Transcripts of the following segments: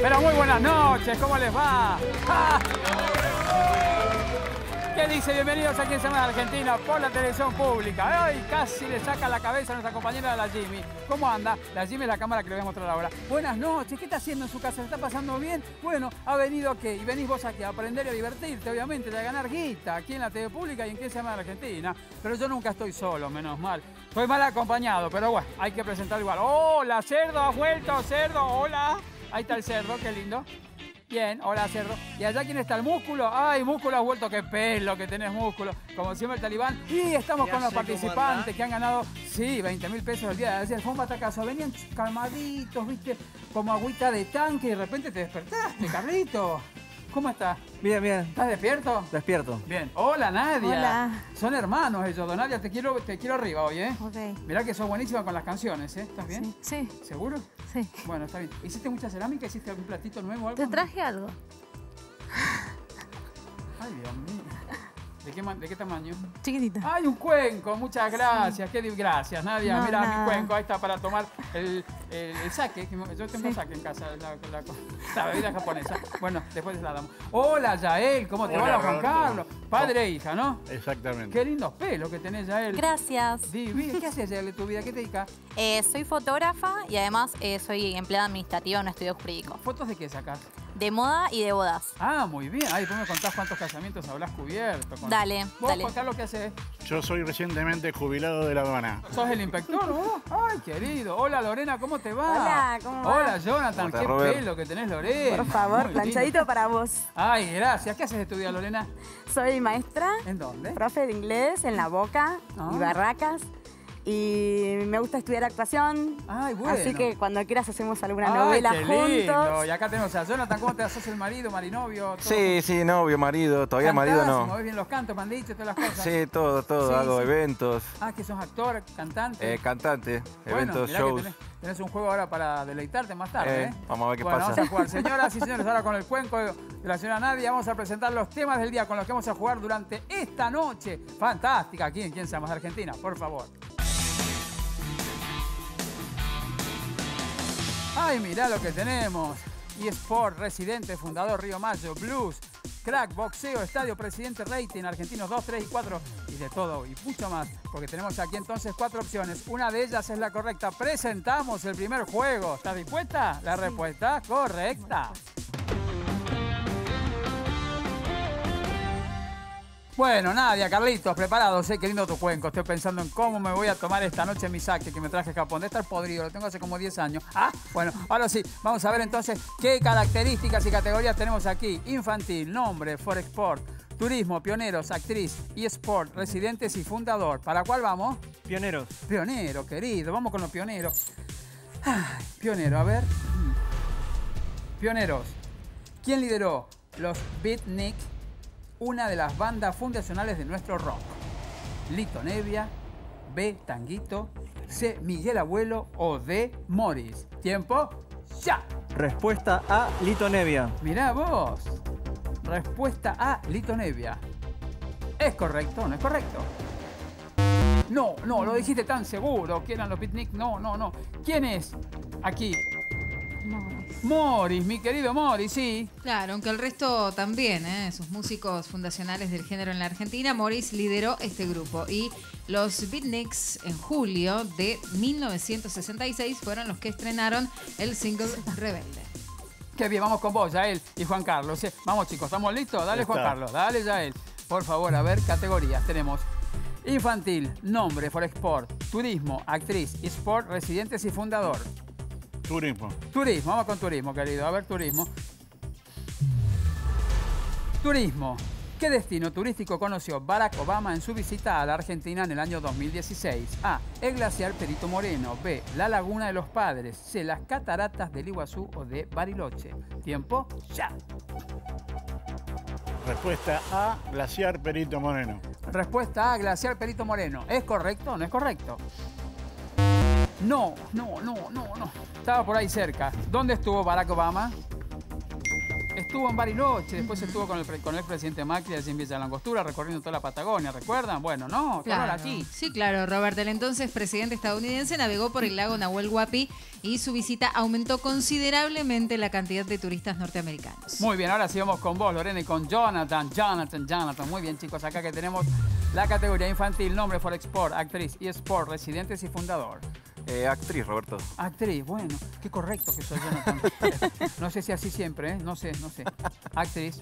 Pero muy buenas noches, ¿cómo les va? ¿Qué dice? Bienvenidos aquí en Semana Argentina por la televisión pública. Ay, casi le saca la cabeza a nuestra compañera la Jimmy. ¿Cómo anda? La Jimmy es la cámara que le voy a mostrar ahora. Buenas noches, ¿qué está haciendo en su casa? ¿Le está pasando bien? Bueno, ha venido qué? Y venís vos aquí a aprender y a divertirte, obviamente, a ganar guita aquí en la TV pública y en qué Semana Argentina. Pero yo nunca estoy solo, menos mal. Estoy mal acompañado, pero bueno, hay que presentar igual. ¡Hola, cerdo! ¿Has vuelto, cerdo? ¡Hola! Ahí está el cerdo, qué lindo. Bien, hola cerdo. ¿Y allá quién está el músculo? ¡Ay, músculo has vuelto! ¡Qué pelo que tenés músculo! Como siempre el talibán. Y estamos con los participantes que han ganado, sí, 20 mil pesos el día de ayer. Fue un batacazo. Venían calmaditos, viste, como agüita de tanque y de repente te despertaste, Carlito. ¿Cómo estás? Bien, bien. ¿Estás despierto? Despierto. Bien. Hola, Nadia. Hola. Son hermanos ellos, don Nadia. Te quiero, te quiero arriba hoy, ¿eh? Ok. Mirá que sos buenísima con las canciones, ¿eh? ¿Estás bien? Sí, ¿Seguro? sí. Bueno, está bien. ¿Hiciste mucha cerámica? ¿Hiciste algún platito nuevo o algo? Te traje algo. Ay, Dios mío. ¿De qué, de qué tamaño? Chiquitito. ¡Ay, un cuenco! Muchas gracias. Qué di- gracias, Nadia. No, Mira mi cuenco. Ahí está para tomar el, el, el sake. que Yo tengo Sí. sake en casa, la, la, la bebida japonesa. Bueno, después la damos. Hola, Yael. ¿Cómo te Hola, va, Juan. Carlos? Padre e hija, ¿no? Exactamente. Qué lindos pelos que tenés, Yael. Gracias. Divino. ¿Qué haces, Yael, de tu vida? ¿Qué te dedicas? Eh, soy fotógrafa y además eh, soy empleada administrativa en un estudio jurídico. ¿Fotos de qué sacas? De moda y de bodas. Ah, muy bien. Ay, después me contás cuántos casamientos habrás cubierto. con- Dale, ¿Vos, dale. Juan Carlos, qué haces? Yo soy recientemente jubilado de La Habana. ¿Sos el inspector vos? Ay, querido. Hola, Lorena, ¿cómo te va? Hola, ¿cómo va? Hola, Jonathan. ¿Cómo estás, Qué Robert? pelo que tenés, Lorena. Por favor, Muy planchadito lindo. para vos. Ay, gracias. ¿Qué haces de tu vida, Lorena? Soy maestra, ¿En dónde? profe de inglés en La Boca Ah. y Barracas. Y me gusta estudiar actuación. Ay, bueno. Así que cuando quieras hacemos alguna Ay, novela qué lindo. juntos. Y acá tenemos a Jonathan. ¿Cómo te? ¿Sos el marido, marinovio? todo? Sí, sí, novio, marido. Todavía marido no. movés bien los cantos, me han dicho, todas las cosas. Sí, todo, todo. Sí, Hago sí. eventos, Ah, que sos actor, cantante. eh, cantante, Bueno, eventos, shows. tenés, tenés un juego ahora para deleitarte más tarde, Eh, ¿eh? vamos a ver qué bueno, pasa. Vamos a jugar. Señoras y señores, ahora con el cuenco de la señora Nadia vamos a presentar los temas del día con los que vamos a jugar durante esta noche fantástica aquí en Quién Sea Más Argentina. Por favor. Ay, mirá lo que tenemos. eSport, Residente, Fundador Río Mayo, Blues, Crack, Boxeo, Estadio Presidente, Rating, Argentinos 2, 3 y 4 y de todo y mucho más. Porque tenemos aquí entonces cuatro opciones. Una de ellas es la correcta. Presentamos el primer juego. ¿Estás dispuesta? La respuesta correcta. Bueno, Nadia, Carlitos, preparados, sé qué lindo tu cuenco. Estoy pensando en cómo me voy a tomar esta noche mi saque que me traje a Japón. De estar podrido, lo tengo hace como 10 años. Ah, bueno, ahora sí, vamos a ver entonces qué características y categorías tenemos aquí. Infantil, nombre, Forexport, turismo, pioneros, actriz, eSport, residentes y fundador. ¿Para cuál vamos? Pioneros. Pionero, querido, vamos con los pioneros. Ay, pionero, a ver. Mm. Pioneros. ¿Quién lideró los Beatnik, una de las bandas fundacionales de nuestro rock? Lito Nevia, B. Tanguito, C. Miguel Abuelo o D. Morris. ¿Tiempo? ¡Ya! Respuesta A, Lito Nevia. Mirá vos. Respuesta A. Lito Nevia. ¿Es correcto o no es correcto? No, no, lo dijiste tan seguro que eran los Beatnik. No, no, no. ¿Quién es? Aquí. Morris, mi querido Morris, sí. Claro, aunque el resto también, ¿eh? sus músicos fundacionales del género en la Argentina, Morris lideró este grupo y los Beatniks en julio de 1966 fueron los que estrenaron el single Rebelde. Qué bien, vamos con vos, Yael y Juan Carlos. ¿eh? Vamos chicos, ¿estamos listos? Dale Juan. Carlos, dale Yael. Por favor, a ver, categorías. Tenemos infantil, nombre, Forexport, turismo, actriz, sport, residentes y fundador. Turismo. Turismo, vamos con turismo, querido. A ver, turismo. Turismo. ¿Qué destino turístico conoció Barack Obama en su visita a la Argentina en el año 2016? A. El glaciar Perito Moreno. B. La Laguna de los Padres. C. Las cataratas del Iguazú o de Bariloche. Tiempo, ya. Respuesta A, Glaciar Perito Moreno. Respuesta A. Glaciar Perito Moreno. ¿Es correcto o no es correcto? No, no, no, no, no. Estaba por ahí cerca. ¿Dónde estuvo Barack Obama? estuvo en Bariloche, después estuvo con el, con el presidente Macri allí en Villa La Langostura, recorriendo toda la Patagonia, ¿recuerdan? Bueno, no, claro. Claro. aquí. Sí, claro. Robert, el entonces presidente estadounidense, navegó por el lago Nahuel Huapi y su visita aumentó considerablemente la cantidad de turistas norteamericanos. Muy bien, ahora sí vamos con vos, Lorena, y con Jonathan, Jonathan, Jonathan. Muy bien, chicos, acá que tenemos la categoría infantil, nombre for export, actriz y sport, residentes y fundador. Eh, actriz, Roberto. Actriz, bueno, qué correcto que soy Jonathan. no sé si así siempre, ¿eh? No sé, no sé. Actriz.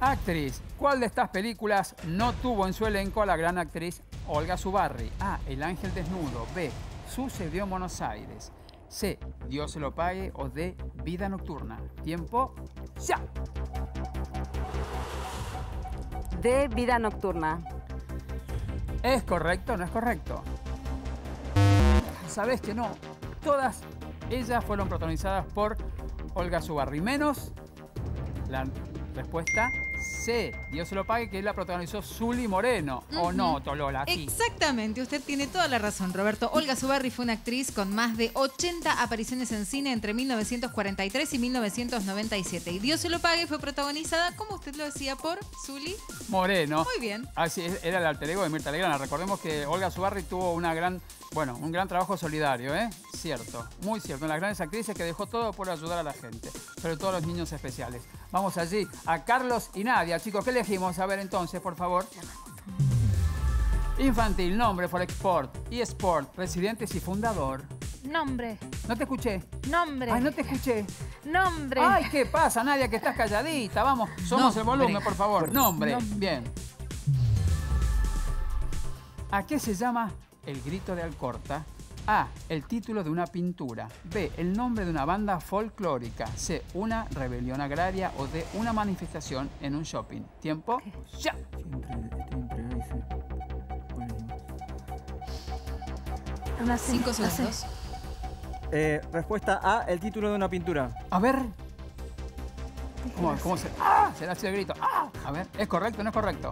Actriz. ¿Cuál de estas películas no tuvo en su elenco a la gran actriz Olga Zubarri? A. El ángel desnudo. B. Sucedió en Buenos Aires. C. Dios se lo pague. O D. Vida nocturna. Tiempo. Ya. De vida nocturna. ¿Es correcto o no es correcto? Sabes que no. Todas ellas fueron protagonizadas por Olga Zubarri, menos la respuesta C. Dios se lo pague, que la protagonizó Zuli Moreno. ¿O no, Tolola? Sí. Exactamente, usted tiene toda la razón, Roberto. Olga Zubarri fue una actriz con más de 80 apariciones en cine entre 1943 y 1997. Y Dios se lo pague fue protagonizada, como usted lo decía, por Zully. Moreno. Muy bien. Así es, era el alter ego de Mirta Legrana. Recordemos que Olga Zubarri tuvo una gran, bueno, un gran trabajo solidario, ¿eh? Cierto, muy cierto. Una de las grandes actrices que dejó todo por ayudar a la gente, sobre todo a los niños especiales. Vamos allí a Carlos y Nadia. Chicos, ¿qué elegimos? A ver entonces, por favor. Infantil, nombre for export, eSport, residentes y fundador. Nombre, No te escuché. nombre, Ay, no te escuché. nombre. Ay, ¿qué pasa, Nadia? Que estás calladita. Vamos, somos el volumen, por favor. Nombre. Nombre. Bien. ¿A qué se llama el grito de Alcorta? A. El título de una pintura. B. El nombre de una banda folclórica. C. Una rebelión agraria. O D. Una manifestación en un shopping. Tiempo. Ya. Una Cinco segundos. Eh, respuesta A, el título de una pintura. A ver. ¿Cómo, cómo se.? ¡Ah! Será así el grito. ¡Ah! A ver, ¿es correcto o no es correcto?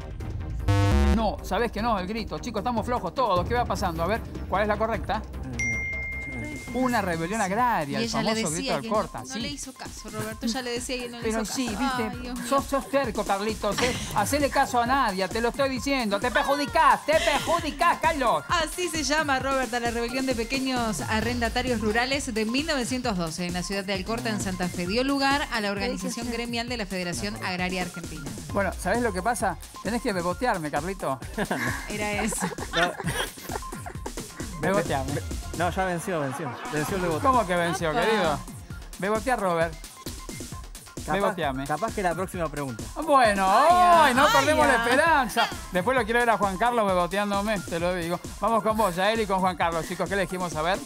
No, sabes que no, el grito. Chicos, estamos flojos todos. ¿Qué va pasando? A ver, ¿cuál es la correcta? Una rebelión agraria, Y el ella le famoso grito decía de que Alcorta. no, no sí. le hizo caso, Roberto. Ella le decía él no le Pero hizo sí, caso. viste, Ay, sos, sos terco, Carlitos. ¿eh? Hacele caso a nadie, te lo estoy diciendo. Te perjudicás, te perjudicás, Carlos. Así se llama, Robert, a la rebelión de pequeños arrendatarios rurales de 1912 en la ciudad de Alcorta, en Santa Fe. Dio lugar a la organización gremial de la Federación Agraria Argentina. Bueno, ¿sabés lo que pasa? Tenés que bebotearme, Carlito. Era eso. No, Beboteame. no, ya venció, venció. Venció el bebote. ¿Cómo que venció, Apa. querido? Bebotea, Robert. Beboteame. Capaz, capaz que la próxima pregunta. Bueno, ¡ay! no ay, perdemos la esperanza. Después lo quiero ver a Juan Carlos beboteándome, te lo digo. Vamos con vos, Yael, y con Juan Carlos. Chicos, ¿qué elegimos a ver?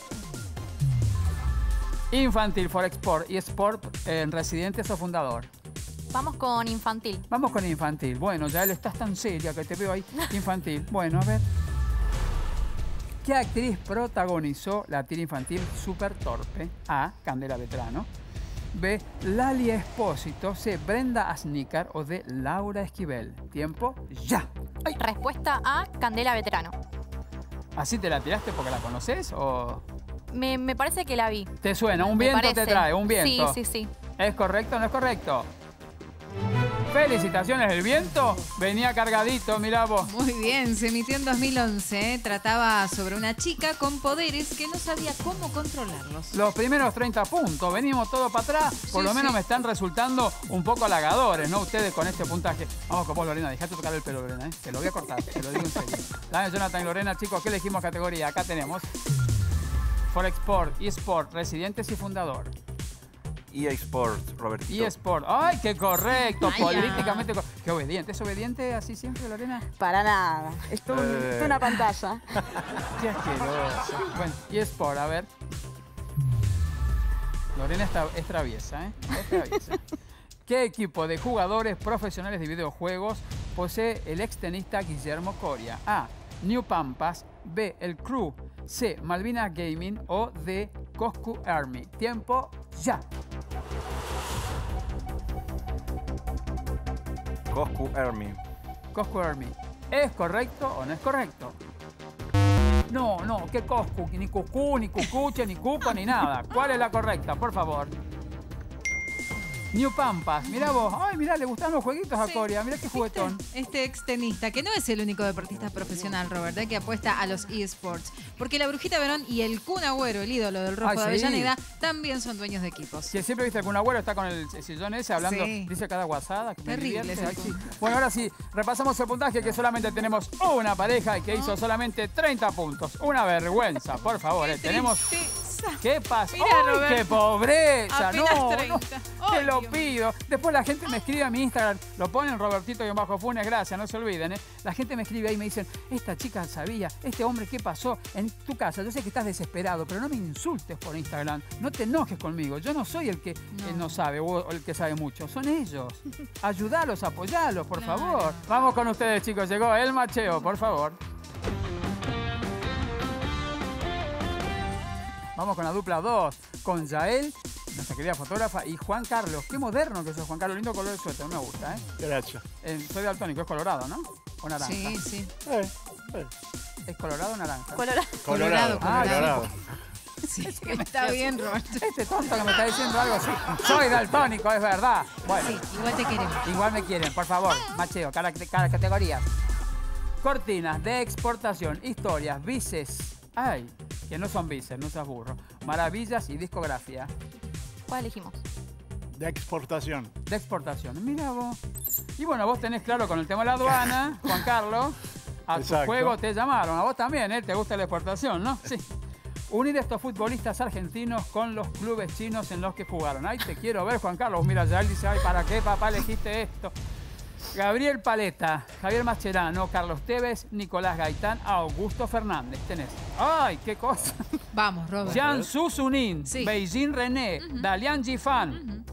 Infantil for Export y Sport en residentes o fundador. Vamos con infantil. Vamos con infantil. Bueno, Yael, estás tan seria que te veo ahí. Infantil. Bueno, a ver. ¿Qué actriz protagonizó la tira infantil Super Torpe? A. Candela Vetrano. B. Lali Espósito. C. Brenda Asnícar. O D. Laura Esquivel. Tiempo. Ya. Ay, Respuesta A, Candela Veterano. ¿Así te la tiraste porque la conoces o Me, me parece que la vi. te suena? Un Me viento te trae, un viento. Sí, sí, sí. ¿Es correcto o no es correcto? Felicitaciones, el viento venía cargadito, mirá vos. Muy bien, se emitió en 2011. Trataba sobre una chica con poderes que no sabía cómo controlarlos. Los primeros 30 puntos, venimos todo para atrás, por Sí, lo menos sí. me están resultando un poco halagadores, ¿no? Ustedes con este puntaje. Vamos con vos, Lorena, dejate tocar el pelo, Lorena, ¿eh? Te lo voy a cortar, te lo digo en serio. Dame, Jonathan y Lorena, chicos, ¿qué elegimos categoría? Acá tenemos Forexport, eSport, residentes y fundador. EA Sports, Robertito. eSport, ¡ay, qué correcto! Ay, ya. políticamente co- Qué obediente, ¿es obediente así siempre, Lorena? Para nada. Esto es Eh. una pantalla. Qué asqueroso. Bueno, eSport, a ver. Lorena está, es traviesa, ¿eh? Es traviesa. ¿Qué equipo de jugadores profesionales de videojuegos posee el extenista Guillermo Coria? A. New Pampas. B. El Crew. C. Malvinas Gaming. O D. Coscu Army. Tiempo ya. Coscu Army. Coscu Army. ¿Es correcto o no es correcto? No, no, ¿qué Coscu? Ni Cucú, ni Cucuche, ni Cuco, ni nada. ¿Cuál es la correcta? Por favor. New Pampas. Mirá vos. Ay, mirá, le gustan los jueguitos a Sí. Coria. Mirá qué juguetón. Este ex tenista, que no es el único deportista profesional, Robert, eh, que apuesta a los eSports. Porque la Brujita Verón y el Kun Agüero, el ídolo del Rojo Ay, de sí. Avellaneda, también son dueños de equipos. Que siempre viste que un abuelo está con el sillón ese hablando, Sí. dice cada guasada. Que me Terrible ese. Kun. Bueno, ahora sí, repasamos el puntaje que solamente tenemos una pareja y que hizo solamente 30 puntos. Una vergüenza, por favor. eh. Tenemos. ¿Qué pasa? Mirá, ¡Ay, Roberto. qué pobreza! Apenas no, 30. no, te Ay, lo Dios. pido. Después la gente me escribe a mi Instagram, lo ponen Robertito y bajo Funes, gracias, no se olviden. ¿eh? La gente me escribe ahí y me dicen, esta chica sabía, este hombre, ¿qué pasó en tu casa? Yo sé que estás desesperado, pero no me insultes por Instagram, no te enojes conmigo. Yo no soy el que no, no sabe o o el que sabe mucho, son ellos. Ayudalos, apoyalos, por Claro. favor. Vamos con ustedes, chicos. Llegó el macheo, por favor. Vamos con la dupla 2, con Yael, nuestra querida fotógrafa, y Juan Carlos. Qué moderno que sos, Juan Carlos. Lindo color de suéter, me gusta, ¿eh? Gracias. Eh, soy daltónico, es colorado, ¿no? O naranja. Sí, sí. Eh, eh. ¿Es colorado o naranja? Colorado. Colorado, Colorado, colorado. colorado. sí. Está bien, Robert. Este tonto que me está diciendo algo así. Soy daltónico, es verdad. Bueno, Sí, igual te queremos. igual me quieren, por favor. Macheo, cada, cada categoría. Cortinas de exportación, historias, bices. Ay, que no son bices, no seas burro. Maravillas y discografía. ¿Cuál elegimos? De exportación. de exportación. Mira vos. Y bueno, vos tenés claro con el tema de la aduana, Juan Carlos. A tu juego te llamaron. A vos también, ¿eh? Te gusta la exportación, ¿no? Sí. Unir a estos futbolistas argentinos con los clubes chinos en los que jugaron. Ay, te quiero ver, Juan Carlos. Mira, ya él dice, ay, ¿para qué, papá, elegiste esto? Gabriel Paleta, Javier Mascherano, Carlos Tevez, Nicolás Gaitán, Augusto Fernández. Tenés. ¡Ay, qué cosa! Vamos, Robert. Jiangsu Sunin, Sí. Beijing René, Dalian Jifan,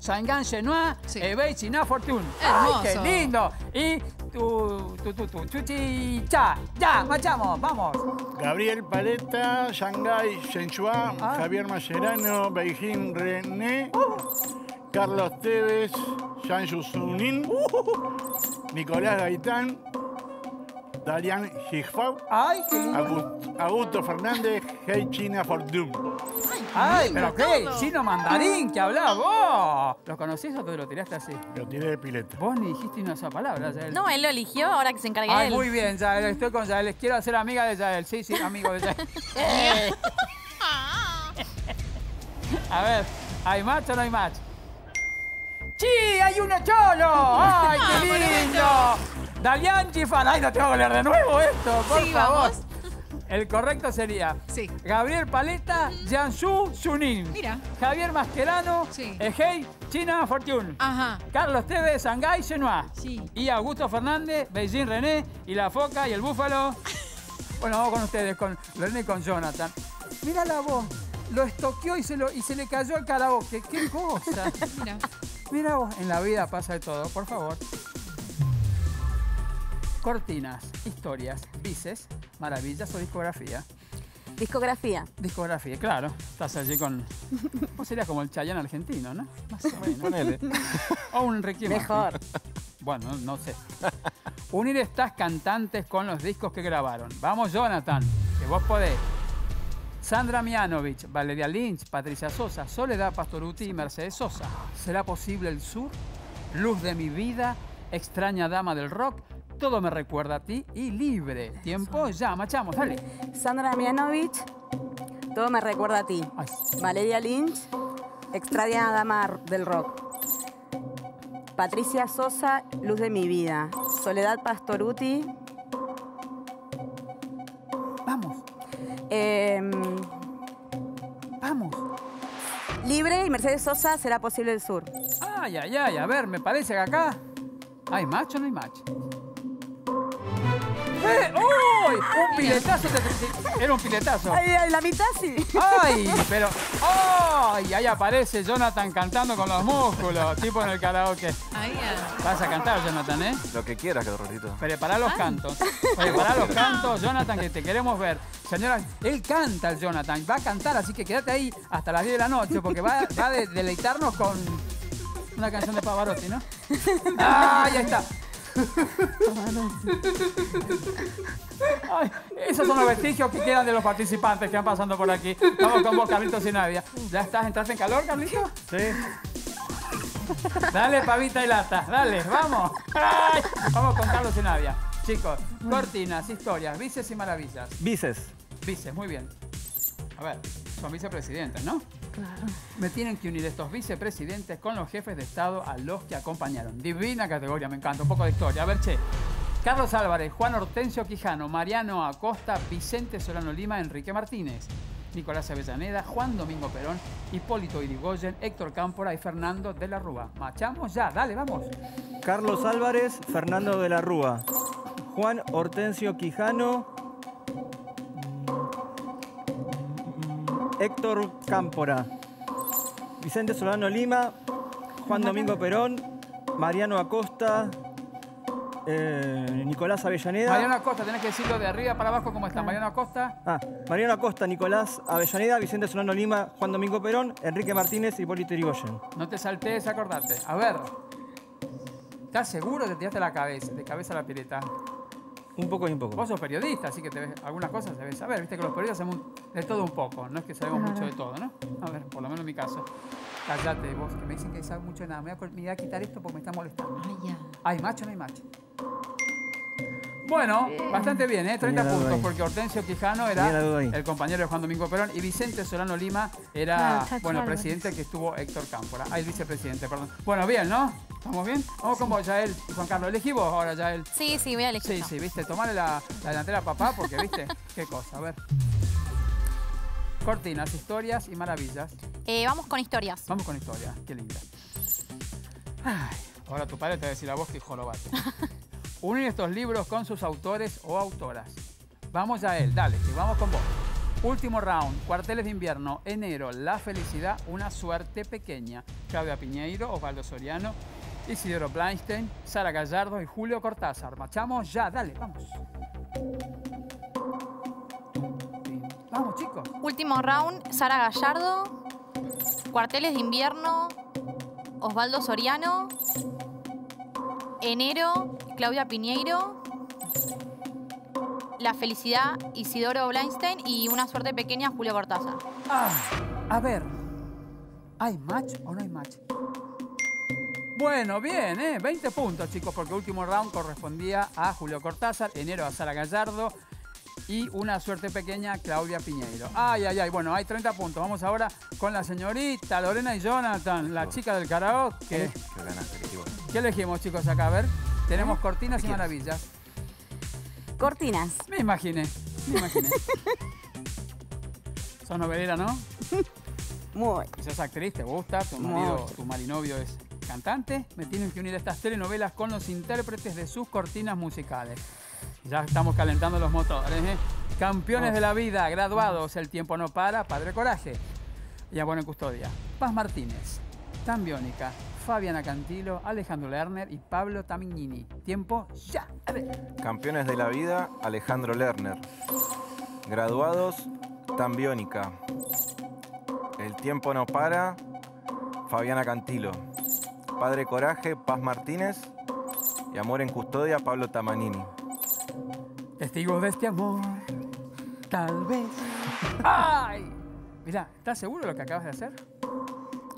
Shangan Chenois, Sí. Ebei China Fortune. ¡Ay, qué lindo! Y tu, tu, tu, tu, chuchi, cha, ya, marchamos, vamos. Gabriel Paleta, Shanghai Shenhua, Ah. Javier Mascherano, Beijing René, Carlos Tevez, Yanshu Sunin, Nicolás Gaitán, Darian Higfau, ¡Ay, qué lindo! Augusto, Fernández, Hey China Fortune. ¡Ay, pero qué! Chino mandarín que hablás vos. ¿Lo conocés o te lo tiraste así? Lo tiré de pileta. Vos ni dijiste una sola palabra, Yael. No, él lo eligió, ahora que se encargue Ay, él. muy bien, Yael, estoy con Yael. Les quiero hacer amiga de Yael. Sí, sí, amigo de Yael. A ver, ¿hay match o no hay match? ¡Sí! ¡Hay uno cholo! ¡Ay, qué lindo! Dalian Chifan. ¡Ay, no tengo que leer de nuevo esto! ¡Por Sí, favor! vamos. El correcto sería Sí. Gabriel Paleta, Jiangsu Sunin. Mira. Javier Mascherano, Sí. Egei China Fortune. Ajá. Carlos Tevez, Shanghai Chenois. Sí. Y Augusto Fernández, Beijing René, y la Foca y el Búfalo. Bueno, vamos con ustedes, con René y con Jonathan. Mira la voz, lo estoqueó y se, lo, y se le cayó el karaoke. ¡Qué cosa! Mira. Mira vos, en la vida pasa de todo, por favor. Cortinas, historias, bices, maravillas o discografía. Discografía. Discografía, claro. Estás allí con. Vos serías como el Chayanne argentino, ¿no? Más o menos. Ponele. O un Ricky Martin. Mejor. Bueno, no sé. Unir estas cantantes con los discos que grabaron. Vamos, Jonathan, que vos podés. Sandra Mianovich, Valeria Lynch, Patricia Sosa, Soledad Pastoruti y Mercedes Sosa. ¿Será posible el sur? Luz de mi vida, extraña dama del rock, todo me recuerda a ti y libre. Tiempo ya, machamos, dale. Sandra Mianovich. Todo me recuerda a ti. Ay, Valeria Lynch. Extraña dama del rock. Patricia Sosa, Luz de mi vida. Soledad Pastoruti. Em, vamos. Libre y Mercedes Sosa, será posible el sur. Ay, ay, ay, a ver, me parece que acá. ¿Hay match o no hay match? ¡Eh! Un piletazo. te- Era un piletazo. Ay, ay, la mitad sí. ¡Ay! Pero. ¡Ay! Ahí aparece Jonathan cantando con los músculos, tipo en el karaoke. Ahí. ah. Vas a cantar, Jonathan, ¿eh? Lo que quieras, Carlito. Prepará los cantos. Prepará los cantos, Jonathan, que te queremos ver. Señora, él canta el Jonathan, va a cantar, así que quédate ahí hasta las 10 de la noche, porque va, va a de- deleitarnos con una canción de Pavarotti, ¿no? ¡Ah, ya está! Ay, esos son los vestigios que quedan de los participantes que van pasando por aquí. Vamos con vos, Carlitos y Nadia. ¿Ya estás? ¿Entraste en calor, Carlitos? Sí. Dale, pavita y lata. Dale, vamos. Ay, Vamos con Carlos y Nadia. Chicos, cortinas, historias, vices y maravillas. Vices. Vices, muy bien. A ver, son vicepresidentes, ¿no? Claro. Me tienen que unir estos vicepresidentes con los jefes de Estado a los que acompañaron. Divina categoría, me encanta. Un poco de historia. A ver, che. Carlos Álvarez, Juan Hortensio Quijano, Mariano Acosta, Vicente Solano Lima, Enrique Martínez, Nicolás Avellaneda, Juan Domingo Perón, Hipólito Irigoyen, Héctor Cámpora y Fernando de la Rúa. Machamos ya, dale, vamos. Carlos Álvarez, Fernando de la Rúa. Juan Hortensio Quijano. Héctor Cámpora. Vicente Solano Lima. Juan Domingo Perón. Mariano Acosta. eh, Nicolás Avellaneda. Mariano Acosta, tenés que decirlo de arriba para abajo cómo está. Mariano Acosta, Ah, Mariano Acosta, Nicolás Avellaneda, Vicente Solano Lima, Juan Domingo Perón, Enrique Martínez y Hipólito Yrigoyen. no te saltees, acordate. A ver. ¿Estás seguro que te tiraste la cabeza, de cabeza a la pileta? Un poco y un poco. Vos sos periodista, así que te ves, algunas cosas debes saber. Viste que los periodistas sabemos de todo un poco. No es que sabemos mucho de todo, ¿no? A ver, por lo menos en mi caso. Callate vos, que me dicen que sabes mucho de nada. Me voy, a, col- me voy a quitar esto porque me está molestando. Ay, ya. ¿Hay macho o no hay macho? Bueno, bastante bien, ¿eh? 30 Tenía la duda puntos, ahí. porque Hortensio Quijano era el compañero de Juan Domingo Perón y Vicente Solano Lima era, Chacho bueno, presidente que estuvo Héctor Cámpora. Ah, el vicepresidente, perdón. Bueno, bien, ¿no? ¿Estamos bien? Vamos con vos, Yael Juan Carlos. Elegí vos ahora, Yael. Sí, sí, voy a elegir. Sí, yo. sí, viste, tomarle la, la delantera a papá porque, viste, qué cosa, a ver. Cortinas, historias y maravillas. Eh, vamos con historias. Vamos con historias, qué linda. Ay, ahora tu padre te va a decir a vos que jorobate. Unir estos libros con sus autores o autoras. Vamos a él, dale, que vamos con vos. Último round, cuarteles de invierno, enero, La felicidad, una suerte pequeña. Claudia Piñeiro, Osvaldo Soriano, Isidoro Bleinstein, Sara Gallardo y Julio Cortázar. Machamos ya, dale, vamos. Vamos, chicos. Último round, Sara Gallardo. Cuarteles de invierno, Osvaldo Soriano. Enero, Claudia Piñeiro. La felicidad, Isidoro Bleinstein. Y una suerte pequeña, Julio Cortázar. Ah, a ver, ¿hay match o no hay match? Bueno, bien, ¿eh? 20 puntos, chicos, porque último round correspondía a Julio Cortázar, enero a Sara Gallardo y una suerte pequeña Claudia Piñeiro. Ay, ay, ay, bueno, hay 30 puntos. Vamos ahora con la señorita Lorena y Jonathan, la chica del karaoke. Qué querido. ¿Qué elegimos, chicos, acá? A ver, tenemos cortinas y maravillas. Cortinas. Me imaginé, me imaginé. Sos novelera, ¿no? Muy. Y sos actriz, te gusta, tu marido, tu marinovio es cantante. Me tienen que unir estas telenovelas con los intérpretes de sus cortinas musicales. Ya estamos calentando los motores. ¿eh? Campeones de la vida, graduados, El tiempo no para, Padre Coraje. Y a Bueno en Custodia. Paz Martínez, Tan Biónica, Fabiana Cantilo, Alejandro Lerner y Pablo Tamignini. Tiempo ya. A ver. Campeones de la vida, Alejandro Lerner. Graduados, Tambiónica. El tiempo no para, Fabiana Cantilo. Padre Coraje, Paz Martínez. Y Amor en Custodia, Pablo Tamanini. Testigos de este amor, tal vez. ¡Ay! Mira, ¿estás seguro de lo que acabas de hacer?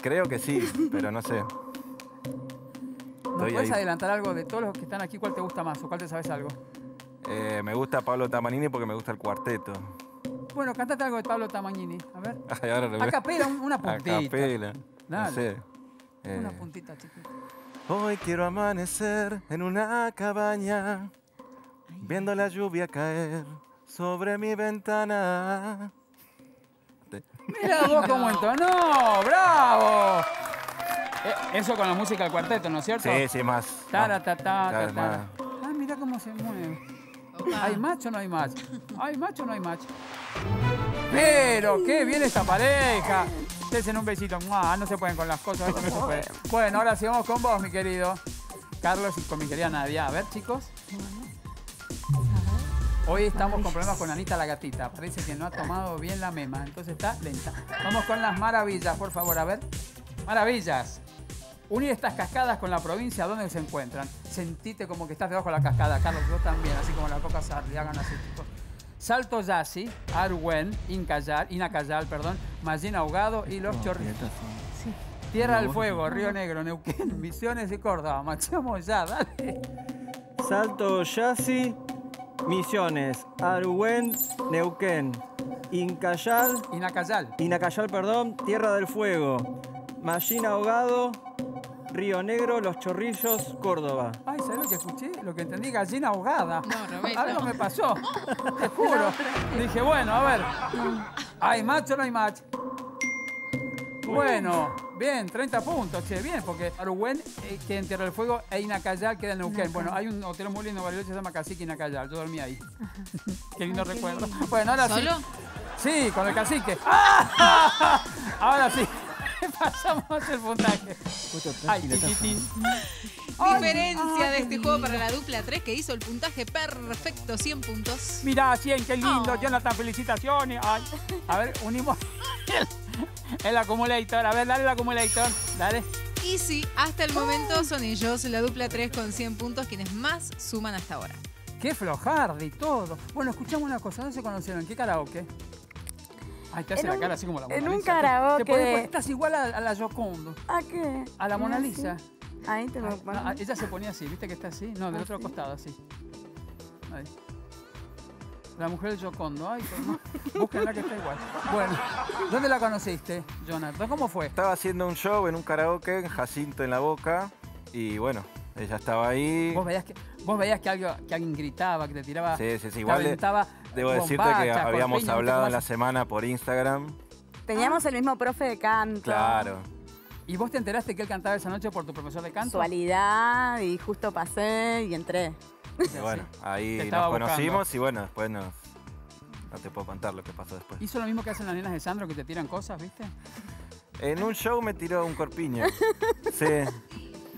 Creo que sí, pero no sé. ¿Nos puedes ahí. adelantar algo de todos los que están aquí? ¿Cuál te gusta más o cuál te sabes algo? Eh, me gusta Pablo Tamanini porque me gusta el cuarteto. Bueno, cántate algo de Pablo Tamagnini. A ver. Ay, ahora A capela, un- una A puntita. capela. No sé. Eh, Una puntita chiquita. Hoy quiero amanecer en una cabaña, viendo la lluvia caer sobre mi ventana. Mira vos cómo entonó. ¡Bravo! Eh, Eso con la música del cuarteto, ¿no es cierto? Sí, sí, más. Tara, ta, ta, ta. Ah, mira cómo se mueve. ¿Hay match o no hay match? ¿Hay match o no hay match? Pero, qué bien esta pareja. Ustedes en un besito. ¡mua! No se pueden con las cosas. esto no se puede. Bueno, ahora sí vamos con vos, mi querido. Carlos y con mi querida Nadia. A ver, chicos. Hoy estamos con problemas con Anita la gatita. Parece que no ha tomado bien la mema, entonces está lenta. Vamos con las maravillas, por favor, a ver. Maravillas. Unir estas cascadas con la provincia donde se encuentran. Sentite como que estás debajo de la cascada, Carlos, yo también, así como la Coca Sarli, hagan así, chicos. Salto Yassi, Arwen, Incayal, Inacayal, perdón, Mallín Ahogado y Los Chorritos. Tierra del Fuego, Río Negro, Neuquén, Misiones y Córdoba. Marchamos ya, dale. Salto Yassi, Misiones, Arugüen, Neuquén, Incayal, Inacayal. Inacayal, perdón, Tierra del Fuego, Mallín Ahogado, Río Negro, Los Chorrillos, Córdoba. Ay, ¿sabes lo que escuché? Lo que entendí, gallina ahogada. No, Roberto. Algo me pasó. Te juro. Dije, bueno, a ver. ¿Hay match o no hay match? Bueno, bien, 30 puntos, che, bien, porque Arugüen, eh, que en Tierra del Fuego, e Inacayal queda en Neuquén. Bueno, hay un hotel muy lindo en Bariloche que se llama Cacique Inacayal. Yo dormí ahí. Qué lindo recuerdo. Bueno, ahora ¿Solo? sí. Sí, con el cacique. ¡Ah! Ahora sí. Pasamos el puntaje. Ay, chiquitín. Diferencia de este juego para la dupla 3 que hizo el puntaje perfecto, 100 puntos. Mirá, 100, qué lindo. Oh. Jonathan, felicitaciones. Ay. A ver, unimos el, el acumulator. A ver, dale el acumulator. Dale. Y sí, hasta el momento son ellos, la dupla 3 con 100 puntos, quienes más suman hasta ahora. Qué flojardi todo. Bueno, escuchamos una cosa. ¿Dónde se conocieron? ¿En qué karaoke? Ay, te hace En la un- cara así como la Mona en un. Te- karaoke te podés- de- Estás igual a, a la Jocondo. ¿A qué? A la Mona Ah, Lisa. Ahí te lo no, pongo. ah, ella se ponía así, ¿viste que está así? No, del Ah, otro costado, así. Ahí. La mujer del Jocondo. Ay, no. Búsquenla que está igual. Bueno, ¿dónde la conociste, Jonathan? ¿Cómo fue? Estaba haciendo un show en un karaoke en Jacinto en la Boca y bueno, ella estaba ahí. Vos veías que, vos veías que, algo, que alguien gritaba, que te tiraba. Sí, sí, sí. te Igual de- debo decirte que habíamos hablado ¿viste en la semana por Instagram. Teníamos el mismo profe de canto. Claro. ¿Y vos te enteraste que él cantaba esa noche por tu profesor de canto? Casualidad y justo pasé y entré. Y bueno, ahí nos conocimos buscando. y bueno, después nos. No te puedo contar lo que pasó después. Hizo lo mismo que hacen las nenas de Sandro, que te tiran cosas, ¿viste? En un show me tiró un corpiño. Sí.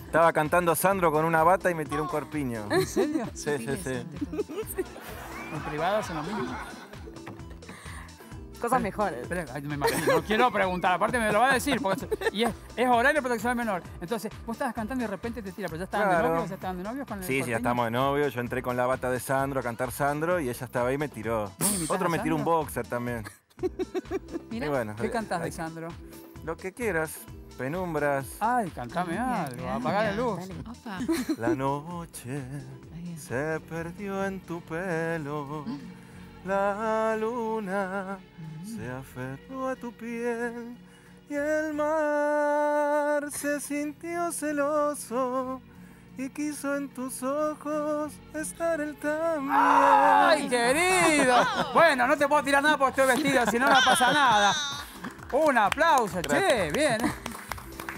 Estaba cantando Sandro con una bata y me tiró un corpiño. ¿En serio? Sí, sí, sí. En privado hacen lo mismo. Cosas mejores. Pero, ay, me imagino, no quiero preguntar, aparte me lo va a decir, porque es, y es, es horario de protección al menor. Entonces, vos estabas cantando y de repente te tira, pero ya estaban de Claro. novios, ya estaban de novios con el Sí, sí, ya estamos de novio. Yo entré con la bata de Sandro a cantar Sandro y ella estaba ahí y me tiró. ¿Vos imitás Otro a me tiró un Sandro? boxer también. Mira, Y bueno, ¿Qué eh, cantás de Sandro? Lo que quieras. Penumbras. Ay, cantame algo, apagar la luz. Opa. La noche. se perdió en tu pelo. La luna se aferró a tu piel. Y el mar se sintió celoso. Y quiso en tus ojos estar él también. ¡Ay, querido! Bueno, no te puedo tirar nada porque estoy vestido, si no, no pasa nada. Un aplauso, che, bien.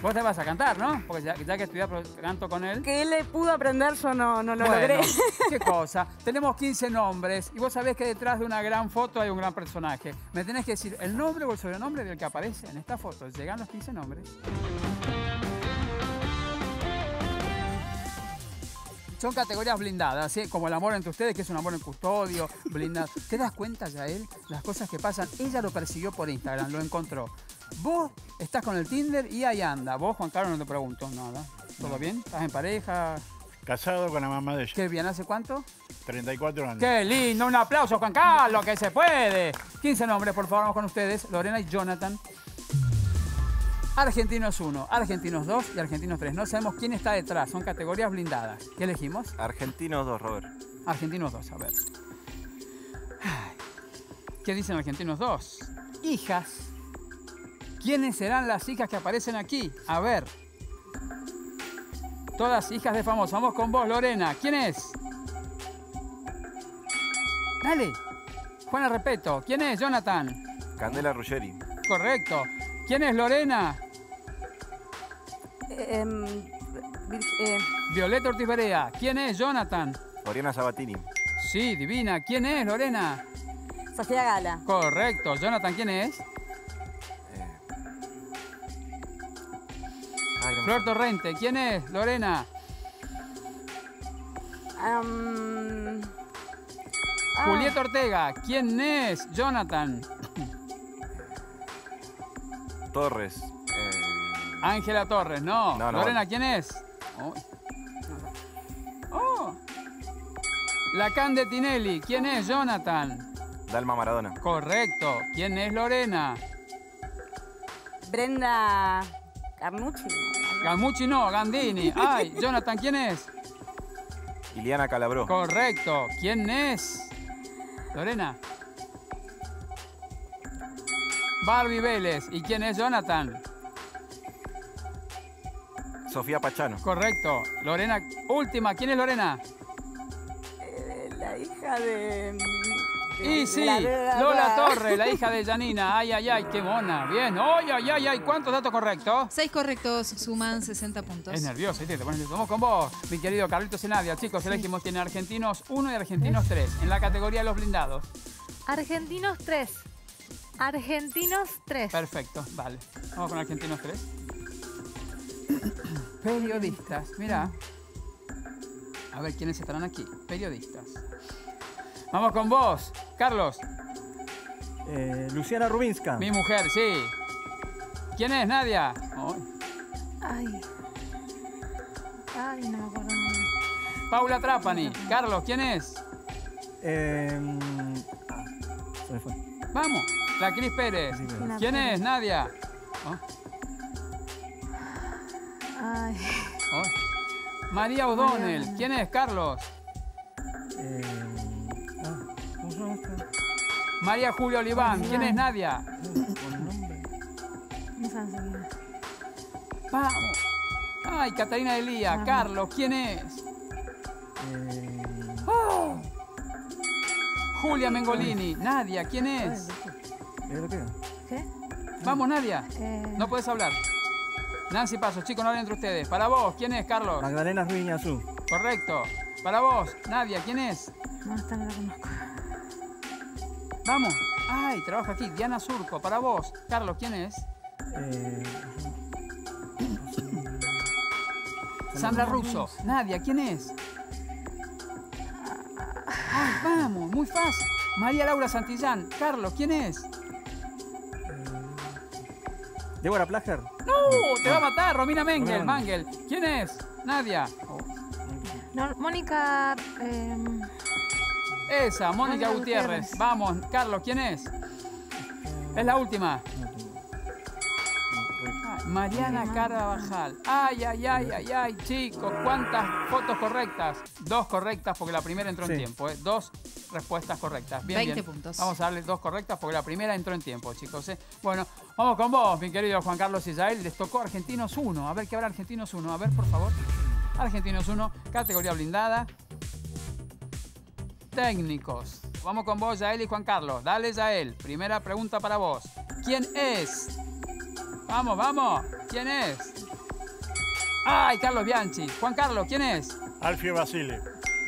Vos te vas a cantar, ¿no? Porque ya, ya que estudié pro- canto con él. Que él le pudo aprender, yo no, no lo Bueno, logré. qué cosa. Tenemos 15 nombres y vos sabés que detrás de una gran foto hay un gran personaje. Me tenés que decir el nombre o el sobrenombre del que aparece en esta foto. Llegan los 15 nombres. Son categorías blindadas, ¿sí? como el amor entre ustedes, que es un amor en custodio, blindado. ¿Te das cuenta, ya él? Las cosas que pasan. Ella lo persiguió por Instagram, lo encontró. Vos estás con el Tinder y ahí anda. Vos, Juan Carlos, no te pregunto nada. ¿Todo bien? ¿Estás en pareja? Casado con la mamá de ella. ¿Qué bien? ¿Hace cuánto? 34 años. ¡Qué lindo! Un aplauso, Juan Carlos, que se puede. 15 nombres, por favor, vamos con ustedes. Lorena y Jonathan. Argentinos 1, Argentinos 2 y Argentinos 3. No sabemos quién está detrás, son categorías blindadas. ¿Qué elegimos? Argentinos 2, Robert. Argentinos 2, a ver. Ay, ¿Qué dicen Argentinos 2? Hijas. ¿Quiénes serán las hijas que aparecen aquí? A ver. Todas hijas de famosos. Vamos con vos, Lorena. ¿Quién es? Dale. Juana Repeto. ¿Quién es, Jonathan? Candela Ruggeri. Correcto. ¿Quién es Lorena? Eh, em, eh, Violeta Ortiz Berea. ¿Quién es, Jonathan? Oriana Sabatini. Sí, divina. ¿Quién es, Lorena? Sofía Gala. Correcto. Jonathan, ¿quién es? Ay, no me Flor. Torrente. ¿Quién es, Lorena? Ah, Julieta Ortega. ¿Quién es, Jonathan? Torres. Eh, Ángela Torres, no. No, no. Lorena, ¿quién es? Oh. Oh. Lacan de Tinelli. ¿Quién es, Jonathan? Dalma Maradona. Correcto. ¿Quién es Lorena? Brenda. Carnucci. Gamucci no, Gandini. Ay, Jonathan, ¿quién es? Iliana Calabró. Correcto. ¿Quién es? Lorena. Barbie Vélez. ¿Y quién es Jonathan? Sofía Pachano. Correcto. Lorena, última. ¿Quién es Lorena? Eh, la hija de... Y sí, Lola Torre, la hija de Janina. Ay, ay, ay, qué mona. Bien. Ay, ay, ay, ay. ¿Cuántos datos correctos? Seis correctos suman 60 puntos. Es nervioso, ¿viste? Te pones Vamos con vos, mi querido Carlitos y Nadia. Chicos, elegimos tiene argentinos 1 y argentinos 3 en la categoría de los blindados. Argentinos 3. Argentinos 3. Perfecto, vale. Vamos con argentinos 3. Periodistas, mira. A ver quiénes estarán aquí. Periodistas. Vamos con vos, Carlos, Eh, Luciana Rubinska. mi mujer, sí. ¿Quién es, Nadia? Ay. Ay. Ay, no me acuerdo. Paula Trapani. Carlos, ¿quién es? Eh, se me fue. Vamos, la Cris Pérez. Sí. ¿Quién es, Nadia? Oh, Ay. oh. María O'Donnell. ¿Quién es, Carlos? Eh, María Julia Oliván. ¿Quién es, Nadia? Con nombre. No sé enseguida. Vamos. Ay, Catalina Elía. Carlos, ¿quién es? Eh, Julia Mengolini. Nadia, ¿quién es? ¿Qué? Vamos, Nadia. Eh, No puedes hablar. Nancy Paso, chicos, no hablen entre ustedes. Para vos, ¿quién es, Carlos? Magdalena Ruiz Azul. Correcto. Para vos, Nadia, ¿quién es? No, esta no la conozco. Vamos. Ay, trabaja aquí. Diana Surco. Para vos, Carlos, ¿quién es? Eh, Sandra Russo. Nadia, ¿quién es? Ay, vamos, muy fácil. María Laura Santillán. Carlos, ¿quién es? Débora Plager. ¡No! Te va a matar, Romina Mengel. Mangel. ¿Quién es? Nadia. No, Mónica. Eh, Esa, Mónica Gutiérrez. Vamos, Carlos, ¿quién es? Es la última. Mariana Carvajal. Ay, ay, ay, ay, ay, chicos, ¿cuántas fotos correctas? Dos correctas porque la primera entró en Sí. tiempo, ¿eh? Dos respuestas correctas. Bien, 20 bien. puntos. Vamos a darle dos correctas porque la primera entró en tiempo, chicos. ¿eh? Bueno, vamos con vos, mi querido Juan Carlos Israel. Les tocó Argentinos 1. A ver qué habrá Argentinos 1. A ver, por favor. Argentinos 1, categoría blindada. Técnicos. Vamos con vos, Yael y Juan Carlos. Dale, Yael. Primera pregunta para vos. ¿Quién es? Vamos, vamos. ¿Quién es? ¡Ay, Carlos Bianchi! Juan Carlos, ¿quién es? Alfio Basile.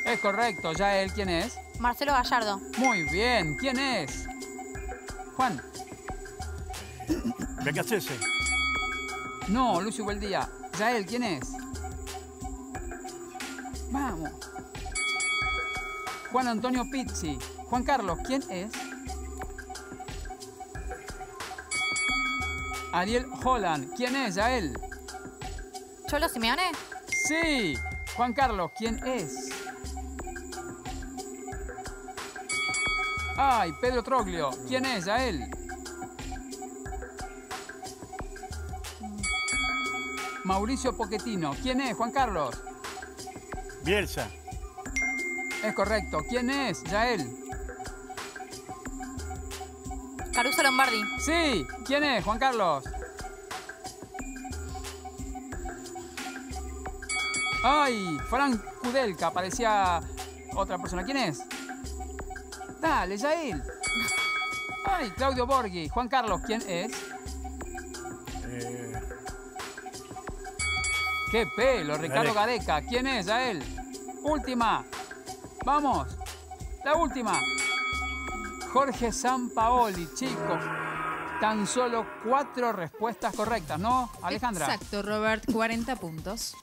Es correcto. Yael, ¿quién es? Marcelo Gallardo. Muy bien. ¿Quién es? Juan. Becasese. No, Lucio Bueldía. Yael, ¿quién es? Vamos. Juan Antonio Pizzi. Juan Carlos, ¿quién es? Ariel Holland. ¿Quién es, Yael? Cholo Simeone. Sí. Juan Carlos, ¿quién es? Ay, Pedro Troglio. ¿Quién es, Yael? Mauricio Pochettino. ¿Quién es, Juan Carlos? Bielsa. Es correcto. ¿Quién es, Yael? Caruso Lombardi. Sí. ¿Quién es, Juan Carlos? Ay, Frank Kudelka. Parecía otra persona. ¿Quién es? Dale, Yael. Ay, Claudio Borghi. Juan Carlos, ¿quién es? Eh, ¡Qué pelo! Ricardo Gareca. ¿Quién es, Yael? Última. Vamos. La última. Jorge Sampaoli, chicos. Tan solo cuatro respuestas correctas, ¿no, Alejandra? Exacto, Robert, 40 puntos.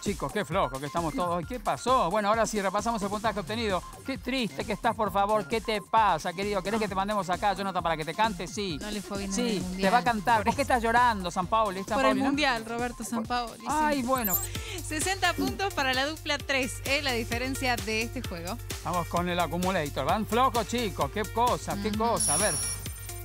Chicos, qué flojo que estamos todos. ¿Qué pasó? Bueno, ahora sí repasamos el puntaje obtenido. Qué triste que estás, por favor. ¿Qué te pasa, querido? ¿Querés que te mandemos acá, Jonathan, para que te cante? Sí. No le fue bien en Sí, el te va a cantar. Por ¿Por qué estás llorando, San Paoli? San Por el Paoli, ¿no? Mundial, Roberto Sampaoli. sí. Ay, bueno. 60 puntos para la dupla 3, es la diferencia de este juego. Vamos con el acumulator. Van flojos, chicos. Qué cosa, qué cosa. A ver.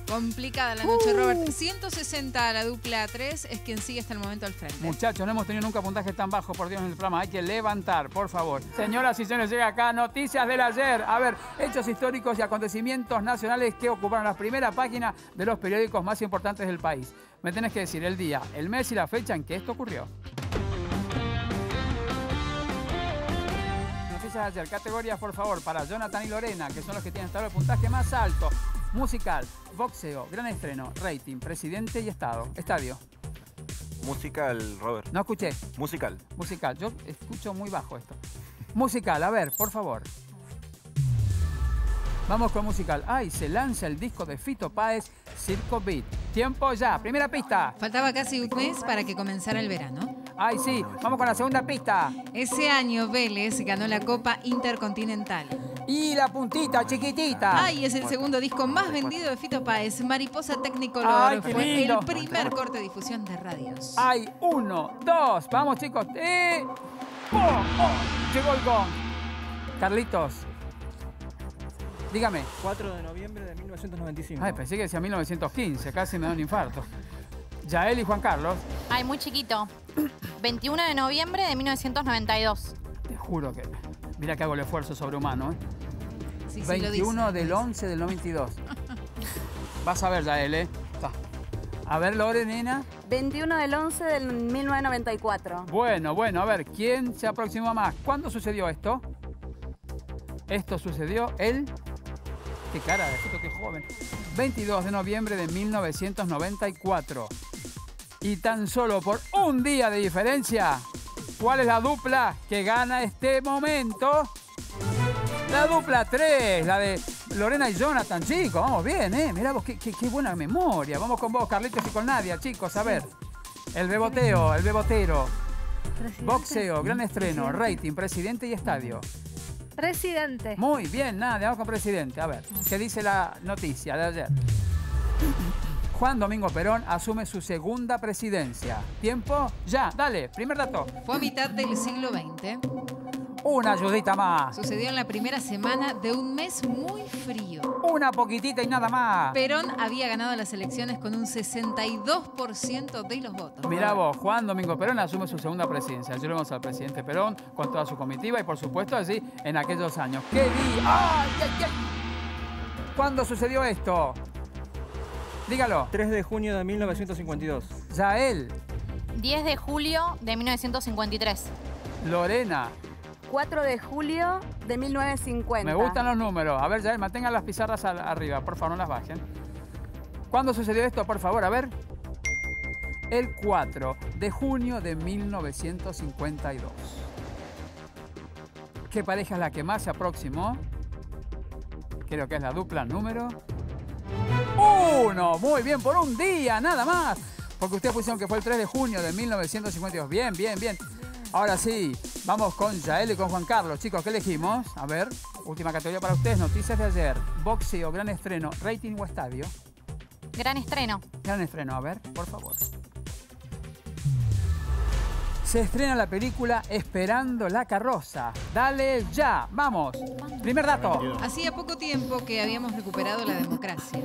Complicada la noche, Robert. 160 la dupla 3 es quien sigue hasta el momento al frente. Muchachos, no hemos tenido nunca puntaje tan bajo, por Dios, en el programa. Hay que levantar, por favor. Señoras y señores, llega acá noticias del ayer. A ver, hechos históricos y acontecimientos nacionales que ocuparon la primera página de los periódicos más importantes del país. Me tenés que decir el día, el mes y la fecha en que esto ocurrió. Noticias de ayer. Categorías, por favor, para Jonathan y Lorena, que son los que tienen hasta ahora el puntaje más alto. Musical, boxeo, gran estreno, rating, presidente y estado. Estadio. Musical, Robert. No escuché. Musical. Musical. Yo escucho muy bajo esto. Musical, a ver, por favor. Vamos con musical. Ay, se lanza el disco de Fito Páez, Circo Beat. Tiempo ya. Primera pista. Faltaba casi un mes para que comenzara el verano. Ay, sí. Vamos con la segunda pista. Ese año Vélez ganó la Copa Intercontinental. Y la puntita, chiquitita. Ay, es el segundo disco más vendido de Fito Páez. Mariposa Technicolor Ay, qué fue lindo. el primer corte de difusión de radios. Hay uno, dos. Vamos, chicos. Eh. ¡Oh! ¡Oh! Llegó el gong. Carlitos. Dígame. 4 de noviembre de 1995. Ay, pensé que decía 1915. Casi me da un infarto. Yael y Juan Carlos. Ay, muy chiquito. 21 de noviembre de 1992. Te juro que. Mira que hago el esfuerzo sobrehumano, ¿eh? Sí, sí, lo 21 dice. del 11 del 92. Vas a ver, Yael, ¿eh? Ta. A ver, Lore, nena. 21 del 11 del 1994. Bueno, bueno, a ver, ¿quién se aproximó más? ¿Cuándo sucedió esto? Esto sucedió el... Qué cara de esto, qué joven. 22 de noviembre de 1994. Y tan solo por un día de diferencia, ¿cuál es la dupla que gana este momento? La dupla 3, la de Lorena y Jonathan, chicos, vamos bien, ¿eh? Mirá vos, qué, qué- qué buena memoria. Vamos con vos, Carlitos, y con Nadia, chicos, a ver. El beboteo, el bebotero. Boxeo, gran estreno, rating, presidente y estadio. Presidente. Muy bien, nada, vamos con presidente. A ver, ¿qué dice la noticia de ayer? Juan Domingo Perón asume su segunda presidencia. ¿Tiempo? Ya, dale, primer dato. Fue a mitad del siglo XX. Una ayudita más. Sucedió en la primera semana de un mes muy frío. Una poquitita y nada más. Perón había ganado las elecciones con un 62% de los votos. Mirá vos, Juan Domingo Perón asume su segunda presidencia. Ayer vemos al presidente Perón con toda su comitiva y por supuesto allí en aquellos años. ¡Qué día! ¡Ay, ay, ay! ¿Cuándo sucedió esto? Dígalo. 3 de junio de 1952. Yael, 10 de julio de 1953. Lorena, 4 de julio de 1950. me gustan los números. A ver, Yael, mantengan las pizarras al- arriba, por favor, no las bajen. ¿Cuándo sucedió esto, por favor? A ver. El 4 de junio de 1952. ¿Qué pareja es la que más se aproximó? Creo que es la dupla número uno. Muy bien, por un día, nada más. Porque ustedes pusieron que fue el 3 de junio de 1952. Bien, bien, bien. Ahora sí, vamos con Yael y con Juan Carlos. Chicos, ¿qué elegimos? A ver, última categoría para ustedes. Noticias de ayer. Boxeo, gran estreno, rating o estadio. Gran estreno. Gran estreno, a ver, por favor. Se estrena la película Esperando la carroza. Dale ya, vamos. Primer dato, Hacía poco tiempo que habíamos recuperado la democracia.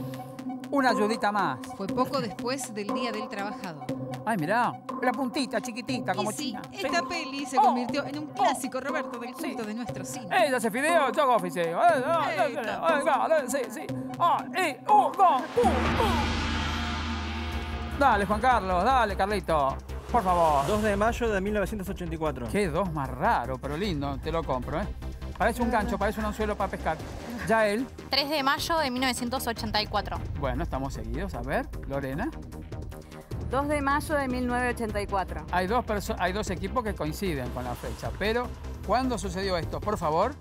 Una ayudita más. Fue poco después del Día del Trabajador. Ay, mirá, la puntita chiquitita como y sí, China. esta Sí. peli se Oh, convirtió en un clásico, Roberto, del culto de nuestro cine. Ella hace fideo, yo hago fideo. Ay, ay, ay, ay, ay, ay, Sí, sí. Ah, y, uh, go, uh, uh. Dale, Juan Carlos, dale, Carlito. Por favor. 2 de mayo de 1984. Qué dos más raro, pero lindo, te lo compro, ¿eh? Parece un gancho, parece un anzuelo para pescar. Ya él. 3 de mayo de 1984. Bueno, estamos seguidos. A ver, Lorena. 2 de mayo de 1984. Hay dos, hay dos equipos que coinciden con la fecha, pero ¿cuándo sucedió esto? Por favor.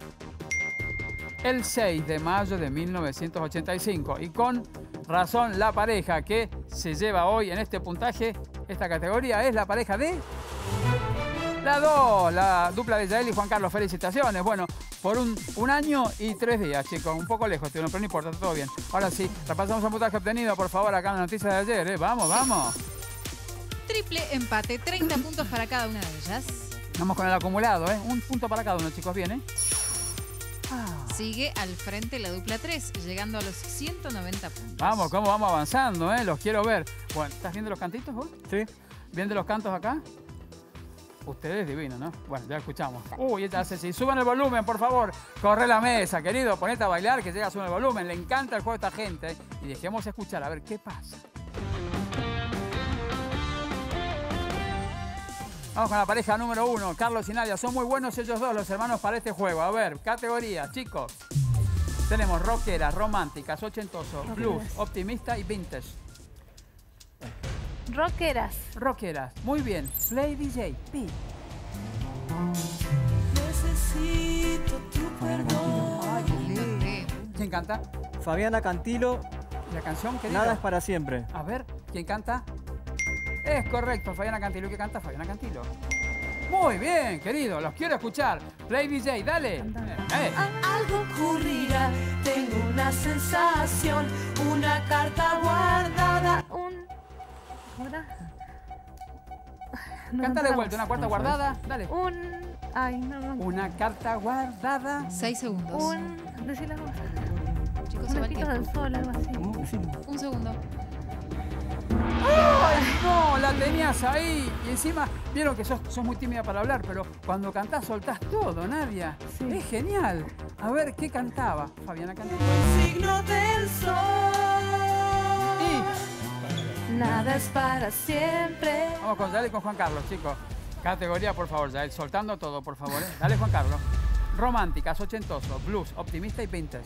El 6 de mayo de 1985. Y con razón, la pareja que se lleva hoy en este puntaje, esta categoría, es la pareja de... La 2, la dupla de Yael y Juan Carlos. Felicitaciones. Bueno, por un, un año y tres días, chicos. Un poco lejos, pero no importa, está todo bien. Ahora sí, repasamos el puntaje obtenido, por favor, acá en la noticia de ayer. ¿eh? Vamos, vamos. Triple empate, 30 puntos para cada una de ellas. Vamos con el acumulado, ¿eh? Un punto para cada uno, chicos, bien, ¿eh? Sigue al frente la dupla 3, llegando a los 190 puntos. Vamos, cómo vamos avanzando, ¿eh? Los quiero ver. Bueno, ¿estás viendo los cantitos vos? Sí. ¿Viendo los cantos acá? Ustedes divinos, ¿no? Bueno, ya escuchamos. Uy, esta hace así. Suban el volumen, por favor. Corre la mesa, querido. Ponete a bailar, que llega a subir el volumen. Le encanta el juego a esta gente. Y dejemos escuchar, a ver qué pasa. Vamos con la pareja número uno, Carlos y Nadia. Son muy buenos ellos dos, los hermanos, para este juego. A ver, categorías, chicos. Tenemos rockeras, románticas, ochentoso, blues, optimista y vintage. Rockeras. Rockeras, muy bien. Play DJ, Pi. Ay, qué lindo. ¿Quién canta? Fabiana Cantilo, ¿La canción? querido? Nada es para siempre. A ver, ¿quién canta? Es correcto, Fabiana Cantilo. ¿Qué canta Fabiana Cantilo? Muy bien, querido, los quiero escuchar. Play DJ, dale. Eh, eh. Algo ocurrirá, tengo una sensación, una carta guardada. Un. ¿Ahora? No Canta de vuelta, una cuarta guardada. Dale. Un. Ay, no, no. Una carta guardada. 6 segundos. Un. Vos. Chicos, se Un va el pico tiempo. del sol, algo así. Un segundo. ¡Ay, no! La tenías ahí. Y encima, vieron que sos, sos muy tímida para hablar, pero cuando cantás soltás todo, Nadia. Sí. Es genial. A ver, ¿qué cantaba? Fabiana cantaba. Signo del sol. Nada es para siempre. vamos con, dale con Juan Carlos, chicos. Categoría, por favor, Yael. Soltando todo, por favor. ¿eh? Dale, Juan Carlos. Románticas, ochentoso, blues, optimista y vintage.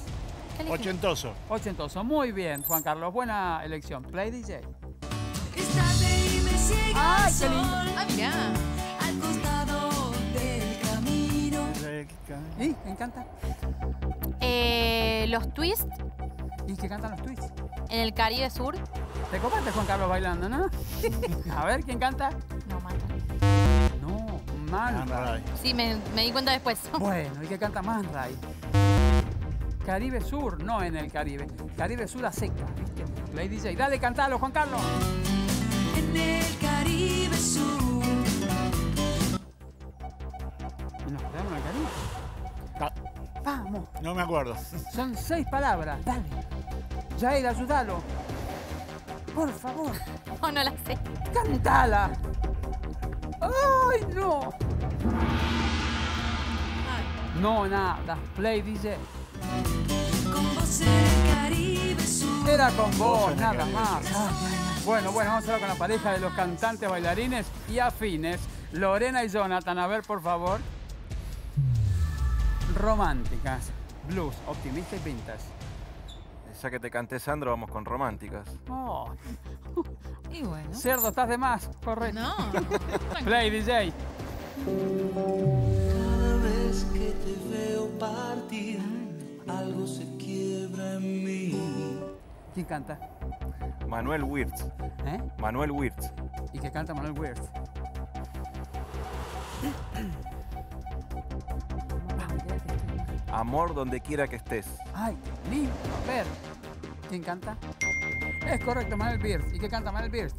Ochentoso. Ochentoso, muy bien, Juan Carlos. Buena elección. Play DJ. Me Ay, qué lindo. Ah, mirá. Al costado del camino. ¿Y? ¿Quién canta? Eh, los twists ¿Y qué cantan los tweets? en el Caribe Sur. Te copaste Juan Carlos bailando, ¿no? A ver, ¿quién canta? No, mata. No, Man Ray. Sí, me, me di cuenta después. Bueno, ¿y qué canta Man Ray? Caribe Sur, no en el Caribe. Caribe Sur a seca, ¿viste? Play DJ. Dale, cantalo, Juan Carlos. En el Caribe Sur. Vamos, no me acuerdo. son seis palabras. Dale. Jair, ayúdalo. Por favor, No, no la sé. cantala. ¡Ay, no! No, nada. Play DJ. Con vos en el Caribe Sur. Era con vos, nada más. Bueno, bueno, vamos ahora con la pareja de los cantantes, bailarines y afines. Lorena y Jonathan, a ver, por favor. Románticas, blues, optimista y vintage. Ya que te canté Sandro, vamos con románticas. Oh, Y bueno. cerdo, estás de más. Correcto. No. Play, DJ. Cada vez que te veo partir, algo se quiebra en mí. ¿Quién canta? Manuel Wirtz. ¿Eh? Manuel Wirtz. ¿Y qué canta Manuel Wirth? Amor donde quiera que estés. Ay, lindo. A ver. ¿Quién canta? Es correcto, Manuel Birth. ¿Y qué canta Manuel Birth?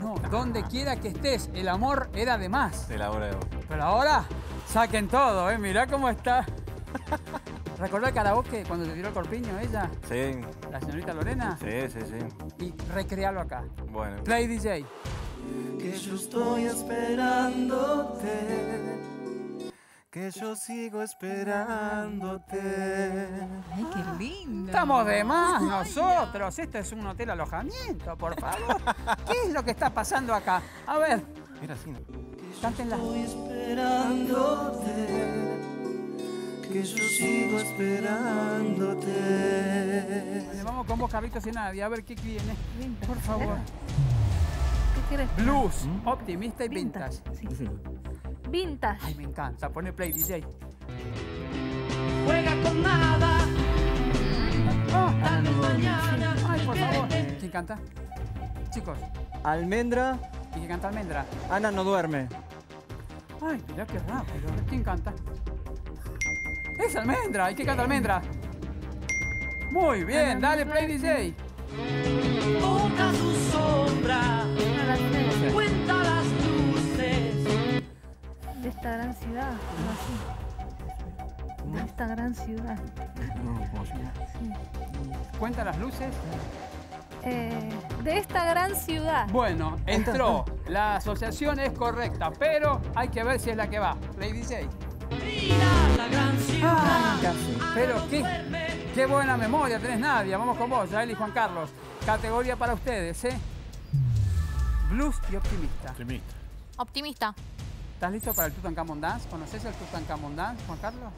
No, donde quiera que estés, el amor era de más. De la obra de vos. Pero ahora, saquen todo, ¿eh? Mirá cómo está. ¿Recordó el karaoke cuando te tiró el corpiño ella, Sí, la señorita Lorena? sí, sí, sí. Y recrealo acá. Bueno. Play DJ. Que yo estoy esperándote. Que yo sigo esperándote. Ay, qué lindo. Estamos de más nosotros. Esto es un hotel alojamiento, por favor. ¿Qué es lo que está pasando acá? A ver, Mira así. ¿no? cántenla. Estoy esperándote. Que yo sigo esperándote. Vale, Vamos con vos, Carlitos y Nadia, a ver qué viene. Por favor. ¿Qué quieres? Blues, optimista y vintage. Sí. Vintage. Ay, me encanta. Pone play DJ. Juega con nada. Ah, mañana. Ay, por favor. ¿Quién canta? Chicos, Almendra, ¿y qué canta Almendra? Ana no duerme. Ay, mirá qué rápido. ¿Quién canta? Es Almendra. ¿Y qué canta Almendra? Muy bien, dale play DJ. Toca su sombra. De esta gran ciudad. así. De esta gran ciudad. ¿Cuenta las luces? Eh, de esta gran ciudad. Bueno, entró. La asociación es correcta, pero hay que ver si es la que va. Play DJ. Ah, pero qué, qué buena memoria tenés, Nadia. Vamos con vos, Yael y Juan Carlos. Categoría para ustedes, ¿eh? Blues y optimista. Optimista. Optimista. ¿Estás listo para el Tutankhamon Dance? ¿Conoces el Tutankhamon Dance, Juan Carlos?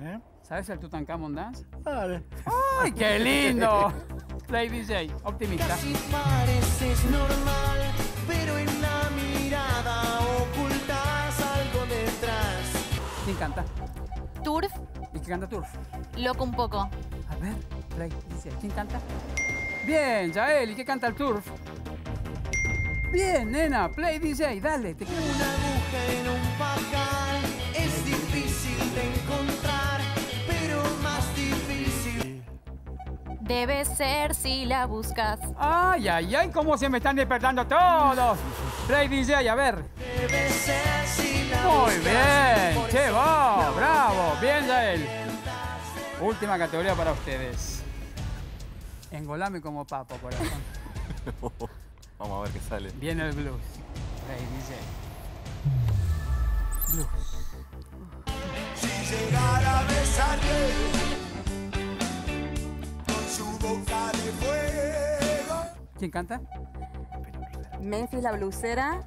¿Eh? ¿Sabes el Tutankhamon Dance? Dale. ¡Ay, qué lindo! Play DJ, optimista. Casi pareces normal, pero en la mirada ocultas algo detrás. ¿Quién canta? Turf. ¿Y qué canta Turf? Loco un poco. A ver, Play DJ. ¿Quién canta? Bien, Yael. ¿Y qué canta el Turf? Bien, nena. Play DJ, dale. Te. Una aguja en un pajar es difícil de encontrar, pero más difícil. Debe ser si la buscas. Ay, ay, ay, cómo se me están despertando todos. Play DJ, a ver. Debe ser si la Muy buscas. bien, che, va, bravo, bien Yael. Última categoría para ustedes. Engolame como papo, corazón. Vamos a ver qué sale. Viene el blues. Play DJ. Blues. Si llegara a con su boca de fuego. ¿Quién canta? Memphis la blusera.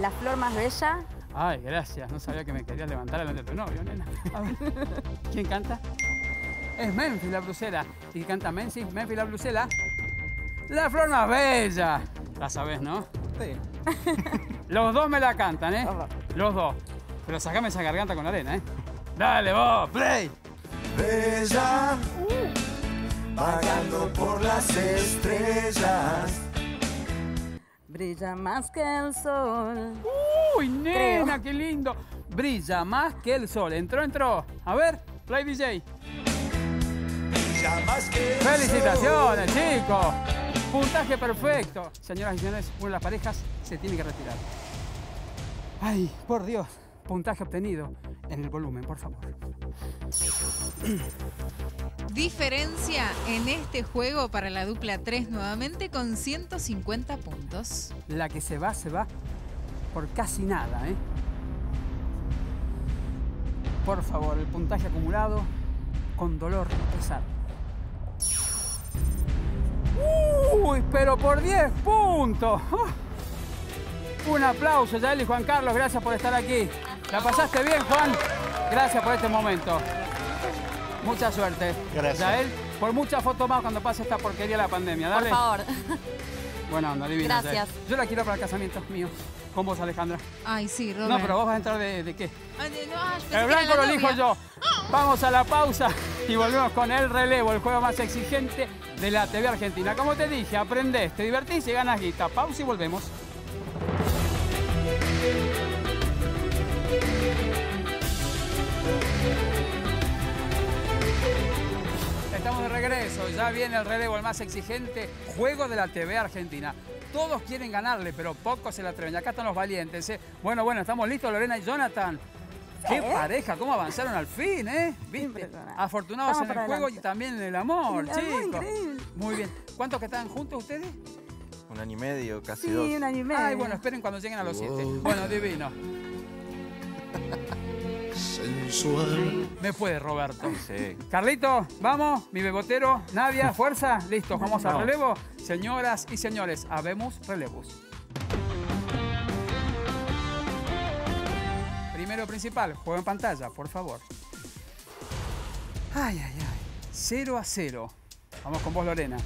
La flor más bella. Ay, gracias. No sabía que me querías levantar delante de tu novio, nena. A ver. ¿Quién canta? Es Memphis la blusera. ¿Y qué canta Memphis? Memphis la blusera. La flor más bella. La sabes, ¿no? Sí. Los dos me la cantan, ¿eh? Los dos. Pero sacame esa garganta con arena, ¿eh? Dale, vos, play. Bella, vagando por las estrellas. Brilla más que el sol. Uy, nena, qué lindo. Brilla más que el sol. Entró, entró. A ver, play DJ. Brilla más que el Felicitaciones, chicos. Puntaje perfecto. Señoras y señores, una de las parejas se tiene que retirar. Ay, por Dios. Puntaje obtenido en el volumen, por favor. Diferencia en este juego para la dupla 3 nuevamente con 150 puntos. La que se va, se va por casi nada, ¿eh? Por favor, el puntaje acumulado con dolor y pesar. Uy, pero por 10 puntos. Un aplauso, Yael y Juan Carlos, gracias por estar aquí. ¿La pasaste bien, Juan? Gracias por este momento. Mucha suerte. Gracias. Yael, por muchas fotos más cuando pase esta porquería de la pandemia. Por Dale. favor. Buena onda, divina. Gracias. Yael. Yo la quiero para el casamiento mío. Con vos, Alejandra. Ay, sí, Robert. No, pero vos vas a entrar de, de qué? Ay, no, El blanco la lo elijo yo. Vamos a la pausa y volvemos con el relevo, el juego más exigente de la TV Argentina. Como te dije, aprendés, te divertís y ganas guita. Pausa y volvemos. Estamos de regreso, ya viene el relevo, el más exigente juego de la TV Argentina. Todos quieren ganarle, pero pocos se la atreven. Y acá están los valientes. ¿eh? Bueno, bueno, estamos listos, Lorena y Jonathan. Qué pareja, cómo avanzaron al fin, ¿eh? ¿Viste? Afortunados Vamos en el juego y también en el amor, chicos. Muy bien. ¿Cuántos que están juntos ustedes? Un año y medio, casi Sí, dos. un año y medio. Ay, bueno, esperen cuando lleguen a los siete. Bueno, divino. Sensual. Me puede, Roberto. Sí. Carlito, vamos, mi bebotero, Nadia, fuerza, listo, vamos al relevo. Señoras y señores, habemos relevos. Primero principal, juego en pantalla, por favor. Ay, ay, ay. 0 a 0. Vamos con vos, Lorena.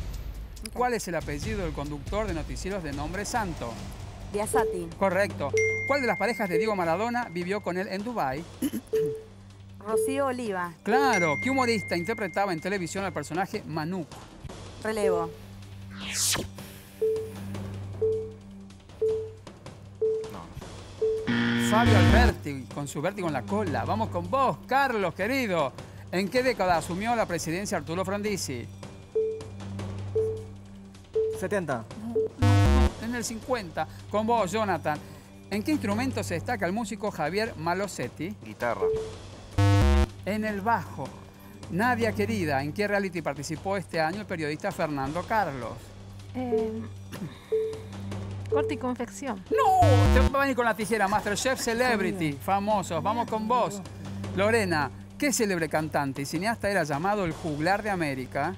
¿Cuál es el apellido del conductor de noticieros de nombre santo? Biasati. Correcto. ¿Cuál de las parejas de Diego Maradona vivió con él en Dubái? Rocío Oliva. Claro, ¿qué humorista interpretaba en televisión al personaje Manuk? Relevo. No, Fabio Alberti, con su vértigo en la cola. Vamos con vos, Carlos, querido. ¿En qué década asumió la presidencia Arturo Frondizi? 70. En el 50. Con vos, Jonathan. ¿En qué instrumento se destaca el músico Javier Malosetti? guitarra. En el bajo. Nadia querida, ¿en qué reality participó este año el periodista Fernando Carlos? Eh, corte y confección. ¡No! Te va a venir con la tijera, Masterchef Celebrity, famosos. Vamos con vos. Lorena, ¿qué célebre cantante y cineasta era llamado el juglar de América?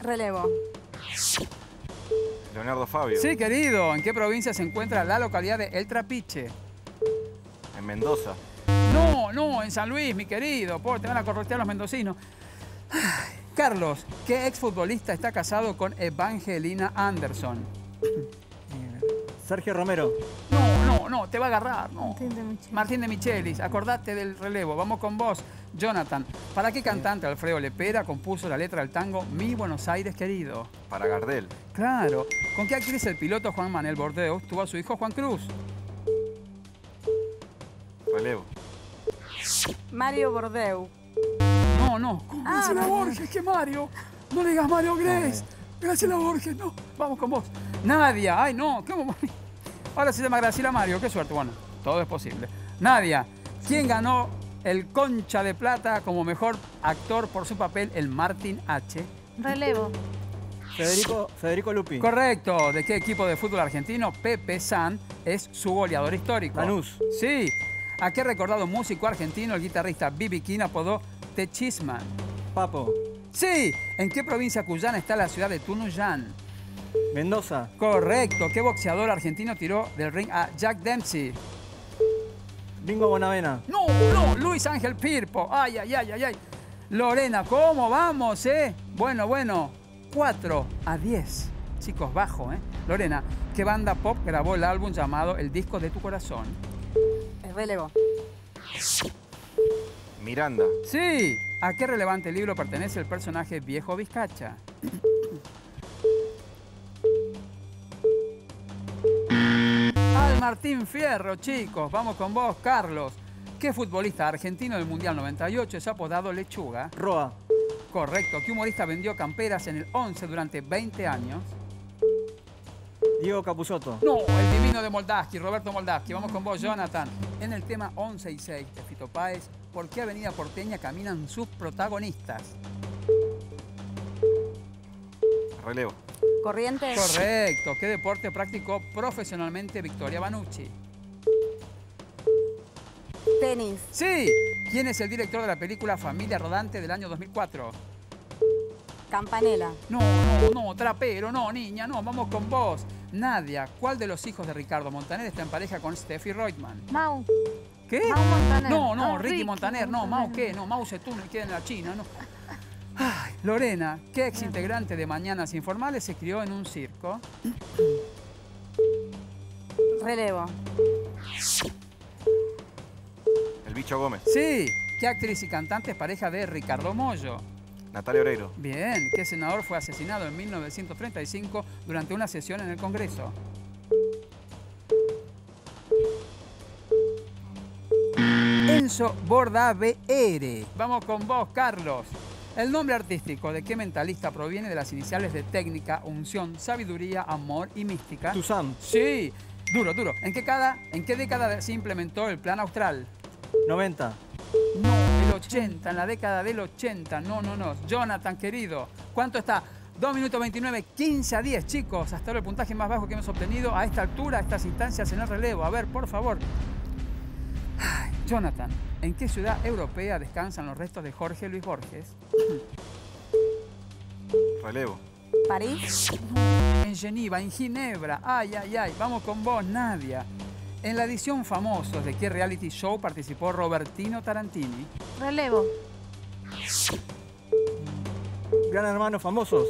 Relevo. Leonardo Fabio. Sí, querido. ¿En qué provincia se encuentra la localidad de El Trapiche? En Mendoza. No, no, en San Luis, mi querido. Por, te van a corretear los mendocinos. Ay, Carlos, ¿qué exfutbolista está casado con Evangelina Anderson? Sergio Romero. No, no, no, te va a agarrar, no. Martín de Michelis. Martín de Michelis, acordate del relevo. Vamos con vos, Jonathan. ¿Para qué cantante Alfredo Lepera compuso la letra del tango Mi Buenos Aires querido? Para Gardel. Claro. ¿Con qué actriz el piloto Juan Manuel Bordeaux tuvo a su hijo Juan Cruz? Relevo. Mario Bordeu. No, no. ¿Cómo Graciela Borges? ¿Qué Mario? No le digas Mario Grace. Graciela Borges, no. Vamos con vos. Nadia. Ay, no. ¿Cómo? Ahora se llama Graciela Mario. Qué suerte. Bueno, todo es posible. Nadia. ¿Quién ganó el Concha de Plata como mejor actor por su papel, el Martin H? Relevo. Federico, Federico Lupi. Correcto. ¿De qué equipo de fútbol argentino Pepe San es su goleador histórico? Lanús. Sí. ¿A qué recordado músico argentino el guitarrista B.B. King apodó Techisman? Papo. Sí. ¿En qué provincia cuyana está la ciudad de Tunuyán? Mendoza. Correcto. ¿Qué boxeador argentino tiró del ring a Jack Dempsey? Bingo Bonavena. No, no, Luis Ángel Pirpo. Ay, ay, ay, ay, ay. Lorena, ¿cómo vamos, eh? Bueno, bueno. 4 a 10. Chicos, bajo, ¿eh? Lorena, ¿qué banda pop grabó el álbum llamado El disco de tu corazón? Relevo. Miranda. Sí. ¿A qué relevante libro pertenece el personaje Viejo Vizcacha? Martín Fierro, chicos. Vamos con vos, Carlos. ¿Qué futbolista argentino del Mundial 98 es apodado Lechuga? Roa. Correcto. ¿Qué humorista vendió camperas en el 11 durante 20 años? Diego Capusotto. No, el divino de Moldaski, Roberto Moldaski. Vamos con vos, Jonathan. En el tema 11 y 6 de Fito Páez, ¿por qué Avenida Porteña caminan sus protagonistas? Relevo. Corrientes. Correcto. ¿Qué deporte practicó profesionalmente Victoria Banucci? Tenis. Sí. ¿Quién es el director de la película Familia Rodante del año 2004? Campanela. No, no, no, trapero, no, niña, no, vamos con vos. Nadia, ¿cuál de los hijos de Ricardo Montaner está en pareja con Steffi Reutemann? Mau. ¿Qué? Mau Montaner. No, no, Ah, Ricky, Ricky Montaner, no, Mau qué, no, Mau Zedong queda en la China, no. Lorena, ¿qué ex integrante de Mañanas Informales se crió en un circo? Relevo. El bicho Gómez. Sí, ¿qué actriz y cantante es pareja de Ricardo Mollo? Natalia Oreiro. Bien, ¿qué senador fue asesinado en 1935 durante una sesión en el Congreso? Enzo Bordabeere. Vamos con vos, Carlos. El nombre artístico de qué mentalista proviene de las iniciales de técnica, unción, sabiduría, amor y mística. Tuzam. Sí, duro, duro. ¿En qué, cada, ¿En qué década se implementó el plan austral? 90. No, el 80, en la década del 80. No, no, no. Jonathan, querido, ¿cuánto está? 2 minutos 29, 15 a 10, chicos. Hasta ahora el puntaje más bajo que hemos obtenido a esta altura, a estas instancias en el relevo. A ver, por favor. Ay, Jonathan, ¿en qué ciudad europea descansan los restos de Jorge Luis Borges? Relevo. París. En Geneva, en Ginebra. Ay, ay, ay. Vamos con vos, Nadia. En la edición Famosos de qué reality show participó Robertino Tarantini? Relevo. Gran hermano famosos.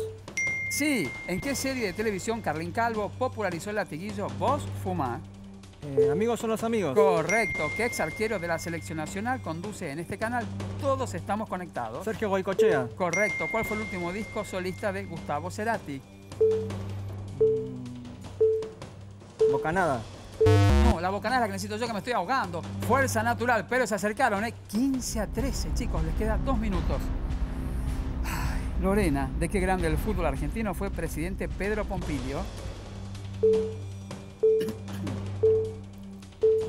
Sí, ¿en qué serie de televisión Carlín Calvo popularizó el latiguillo Vos Fumá? Eh, amigos son los amigos. Correcto, ¿qué ex arquero de la selección nacional conduce en este canal? Todos estamos conectados. Sergio Goicochea. Correcto, ¿cuál fue el último disco solista de Gustavo Cerati? Bocanada. No, la bocanada es la que necesito yo que me estoy ahogando. Fuerza natural, pero se acercaron, ¿eh? 15 a 13, chicos, les queda dos minutos. Ay, Lorena, ¿de qué grande el fútbol argentino fue presidente Pedro Pompilio?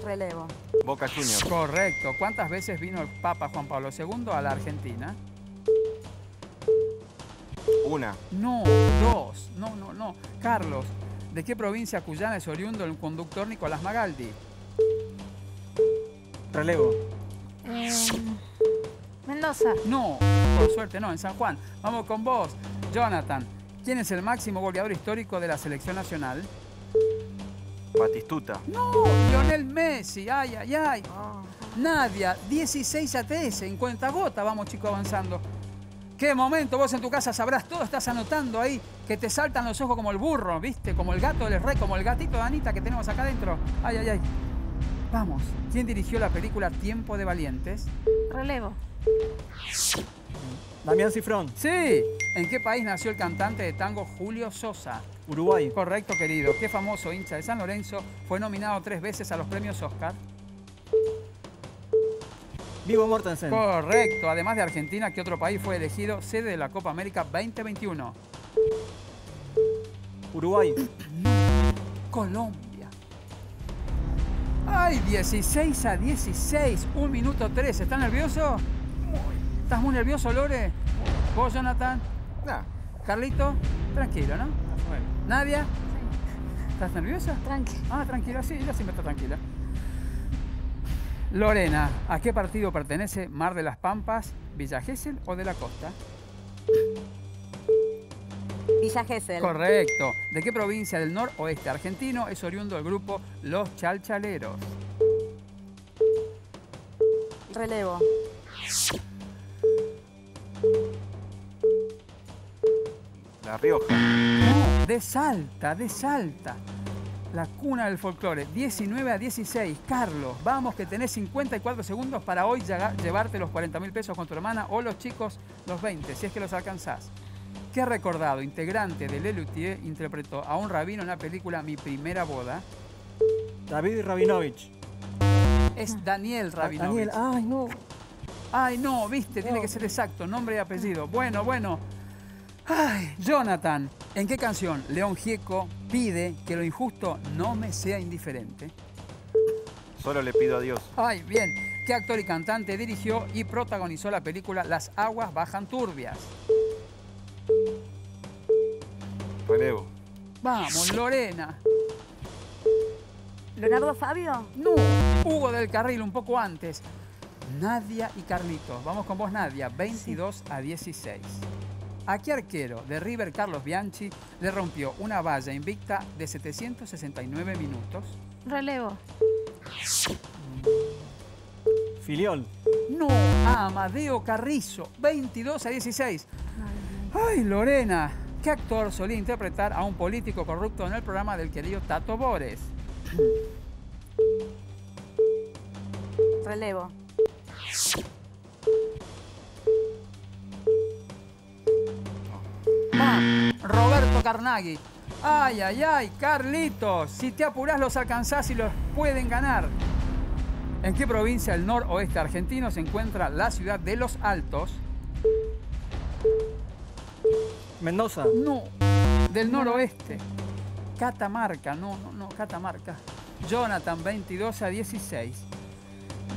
Relevo. Boca Juniors. Correcto. ¿Cuántas veces vino el Papa Juan Pablo II a la Argentina? Una. No, dos. No, no, no. Carlos, ¿de qué provincia cuyana es oriundo el conductor Nicolás Magaldi? Relevo. Eh, Mendoza. No, por suerte no, en San Juan. Vamos con vos, Jonathan. ¿Quién es el máximo goleador histórico de la selección nacional? Batistuta. No, Lionel Messi. Ay, ay, ay. Nadia, 16 ATS en cuenta gota. Vamos, chicos, avanzando. Qué momento, vos en tu casa sabrás todo, estás anotando ahí, que te saltan los ojos como el burro, ¿viste? Como el gato del rey, como el gatito de Anita que tenemos acá adentro. Ay, ay, ay. Vamos, ¿quién dirigió la película Tiempo de Valientes? Relevo. Damián Cifrón. Sí. ¿En qué país nació el cantante de tango Julio Sosa? Uruguay. Correcto, querido. ¿Qué famoso hincha de San Lorenzo fue nominado tres veces a los premios Oscar? Vivo Mortensen. Correcto. Además de Argentina, ¿qué otro país fue elegido sede de la Copa América 2021? Uruguay. Colombia. ¡Ay! 16 a 16. Un minuto 3. ¿Estás nervioso? ¿Estás muy nervioso, Lore? ¿Vos, Jonathan? Nah, ¿Carlito? Tranquilo, ¿no? más o menos. ¿Nadia? ¿Estás nerviosa? Tranqui. Ah, tranquila, sí, ella siempre está tranquila. Lorena, ¿a qué partido pertenece Mar de las Pampas, Villa Gesell o de la Costa? Villa Gesell. Correcto. ¿De qué provincia del noroeste argentino es oriundo el grupo Los Chalchaleros? Relevo. La Rioja. De Salta, de Salta. La cuna del folclore. 19 a 16. Carlos, vamos que tenés 54 segundos para hoy llevarte los 40 mil pesos con tu hermana o los chicos los 20, si es que los alcanzás. ¿Qué recordado integrante de Lelutier interpretó a un rabino en la película Mi Primera Boda? David Rabinovich. Es Daniel Rabinovich. Daniel, ay, no. Ay, no, viste, tiene que ser exacto, nombre y apellido. Bueno, bueno. Ay, Jonathan, ¿en qué canción León Gieco pide que lo injusto no me sea indiferente? Solo le pido a Dios. Ay, bien. ¿Qué actor y cantante dirigió y protagonizó la película Las aguas bajan turbias? Relevo. Vamos, Lorena. ¿Leonardo Fabio? No, Hugo del Carril, un poco antes. Nadia y Carlitos. Vamos con vos, Nadia. 22 a 16. ¿A qué arquero de River Carlos Bianchi le rompió una valla invicta de 769 minutos? Relevo. Filiol. No, a Amadeo Carrizo. 22 a 16. Ay, Lorena. ¿Qué actor solía interpretar a un político corrupto en el programa del querido Tato Bores? Relevo. Va, Roberto Carnaghi. Ay, ay, ay, Carlitos. Si te apurás los alcanzás y los pueden ganar. ¿En qué provincia del noroeste argentino se encuentra la ciudad de Los Altos? Mendoza. No, del noroeste. Catamarca, no, no, no, Catamarca. Jonathan, 22 a 16.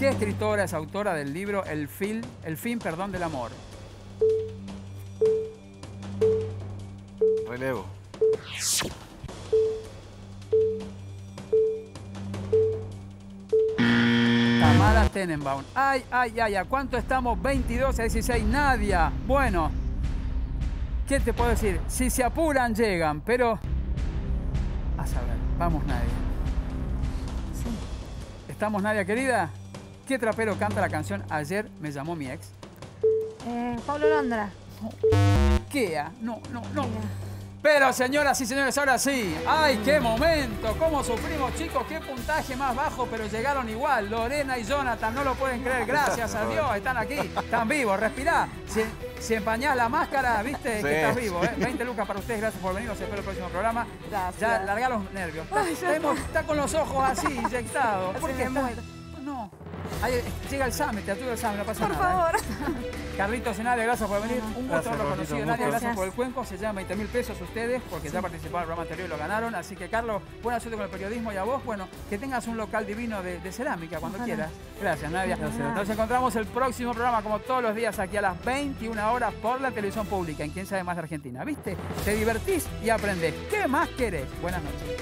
¿Qué escritora es autora del libro El fin, el fin perdón, del amor? Relevo. Tamara Tenenbaum. Ay, ay, ay, ¿a cuánto estamos? 22 a 16. Nadia. Bueno, ¿qué te puedo decir? Si se apuran, llegan, pero. A saber, vamos, Nadia. ¿Estamos, Nadia, querida? ¿Qué trapero canta la canción Ayer me llamó mi ex? Eh, Pablo Londra. Kea. No, no, no. Pero señoras y señores, ahora sí. ¡Ay, qué momento! ¿Cómo sufrimos, chicos? ¡Qué puntaje más bajo! Pero llegaron igual. Lorena y Jonathan, no lo pueden creer. Gracias a Dios, están aquí. Están vivos, respirá. Si, si empañás la máscara, viste Sí. que estás vivo. ¿eh? 20 lucas para ustedes, gracias por venir. Los espero el próximo programa. Gracias. Ya, larga los nervios. Está, está- está con los ojos así, inyectados. ¿Por Se qué me está? Eh, llega el SAM, te atura el SAM, no pasa por nada. Por favor. ¿eh? Carlitos y Nadia, gracias por venir. Un gusto haberlo conocido. Nadia, gracias por el cuenco. Se llevan 20 mil pesos ustedes porque ya participaron en el programa anterior y lo ganaron. Así que, Carlos, buena suerte con el periodismo y a vos, bueno, que tengas un local divino de, cerámica cuando quieras. Gracias, Nadia. Nos encontramos el próximo programa, como todos los días, aquí a las 21 horas por la televisión pública en Quién sabe más de Argentina. ¿Viste? Te divertís y aprendés. ¿Qué más querés? Buenas noches.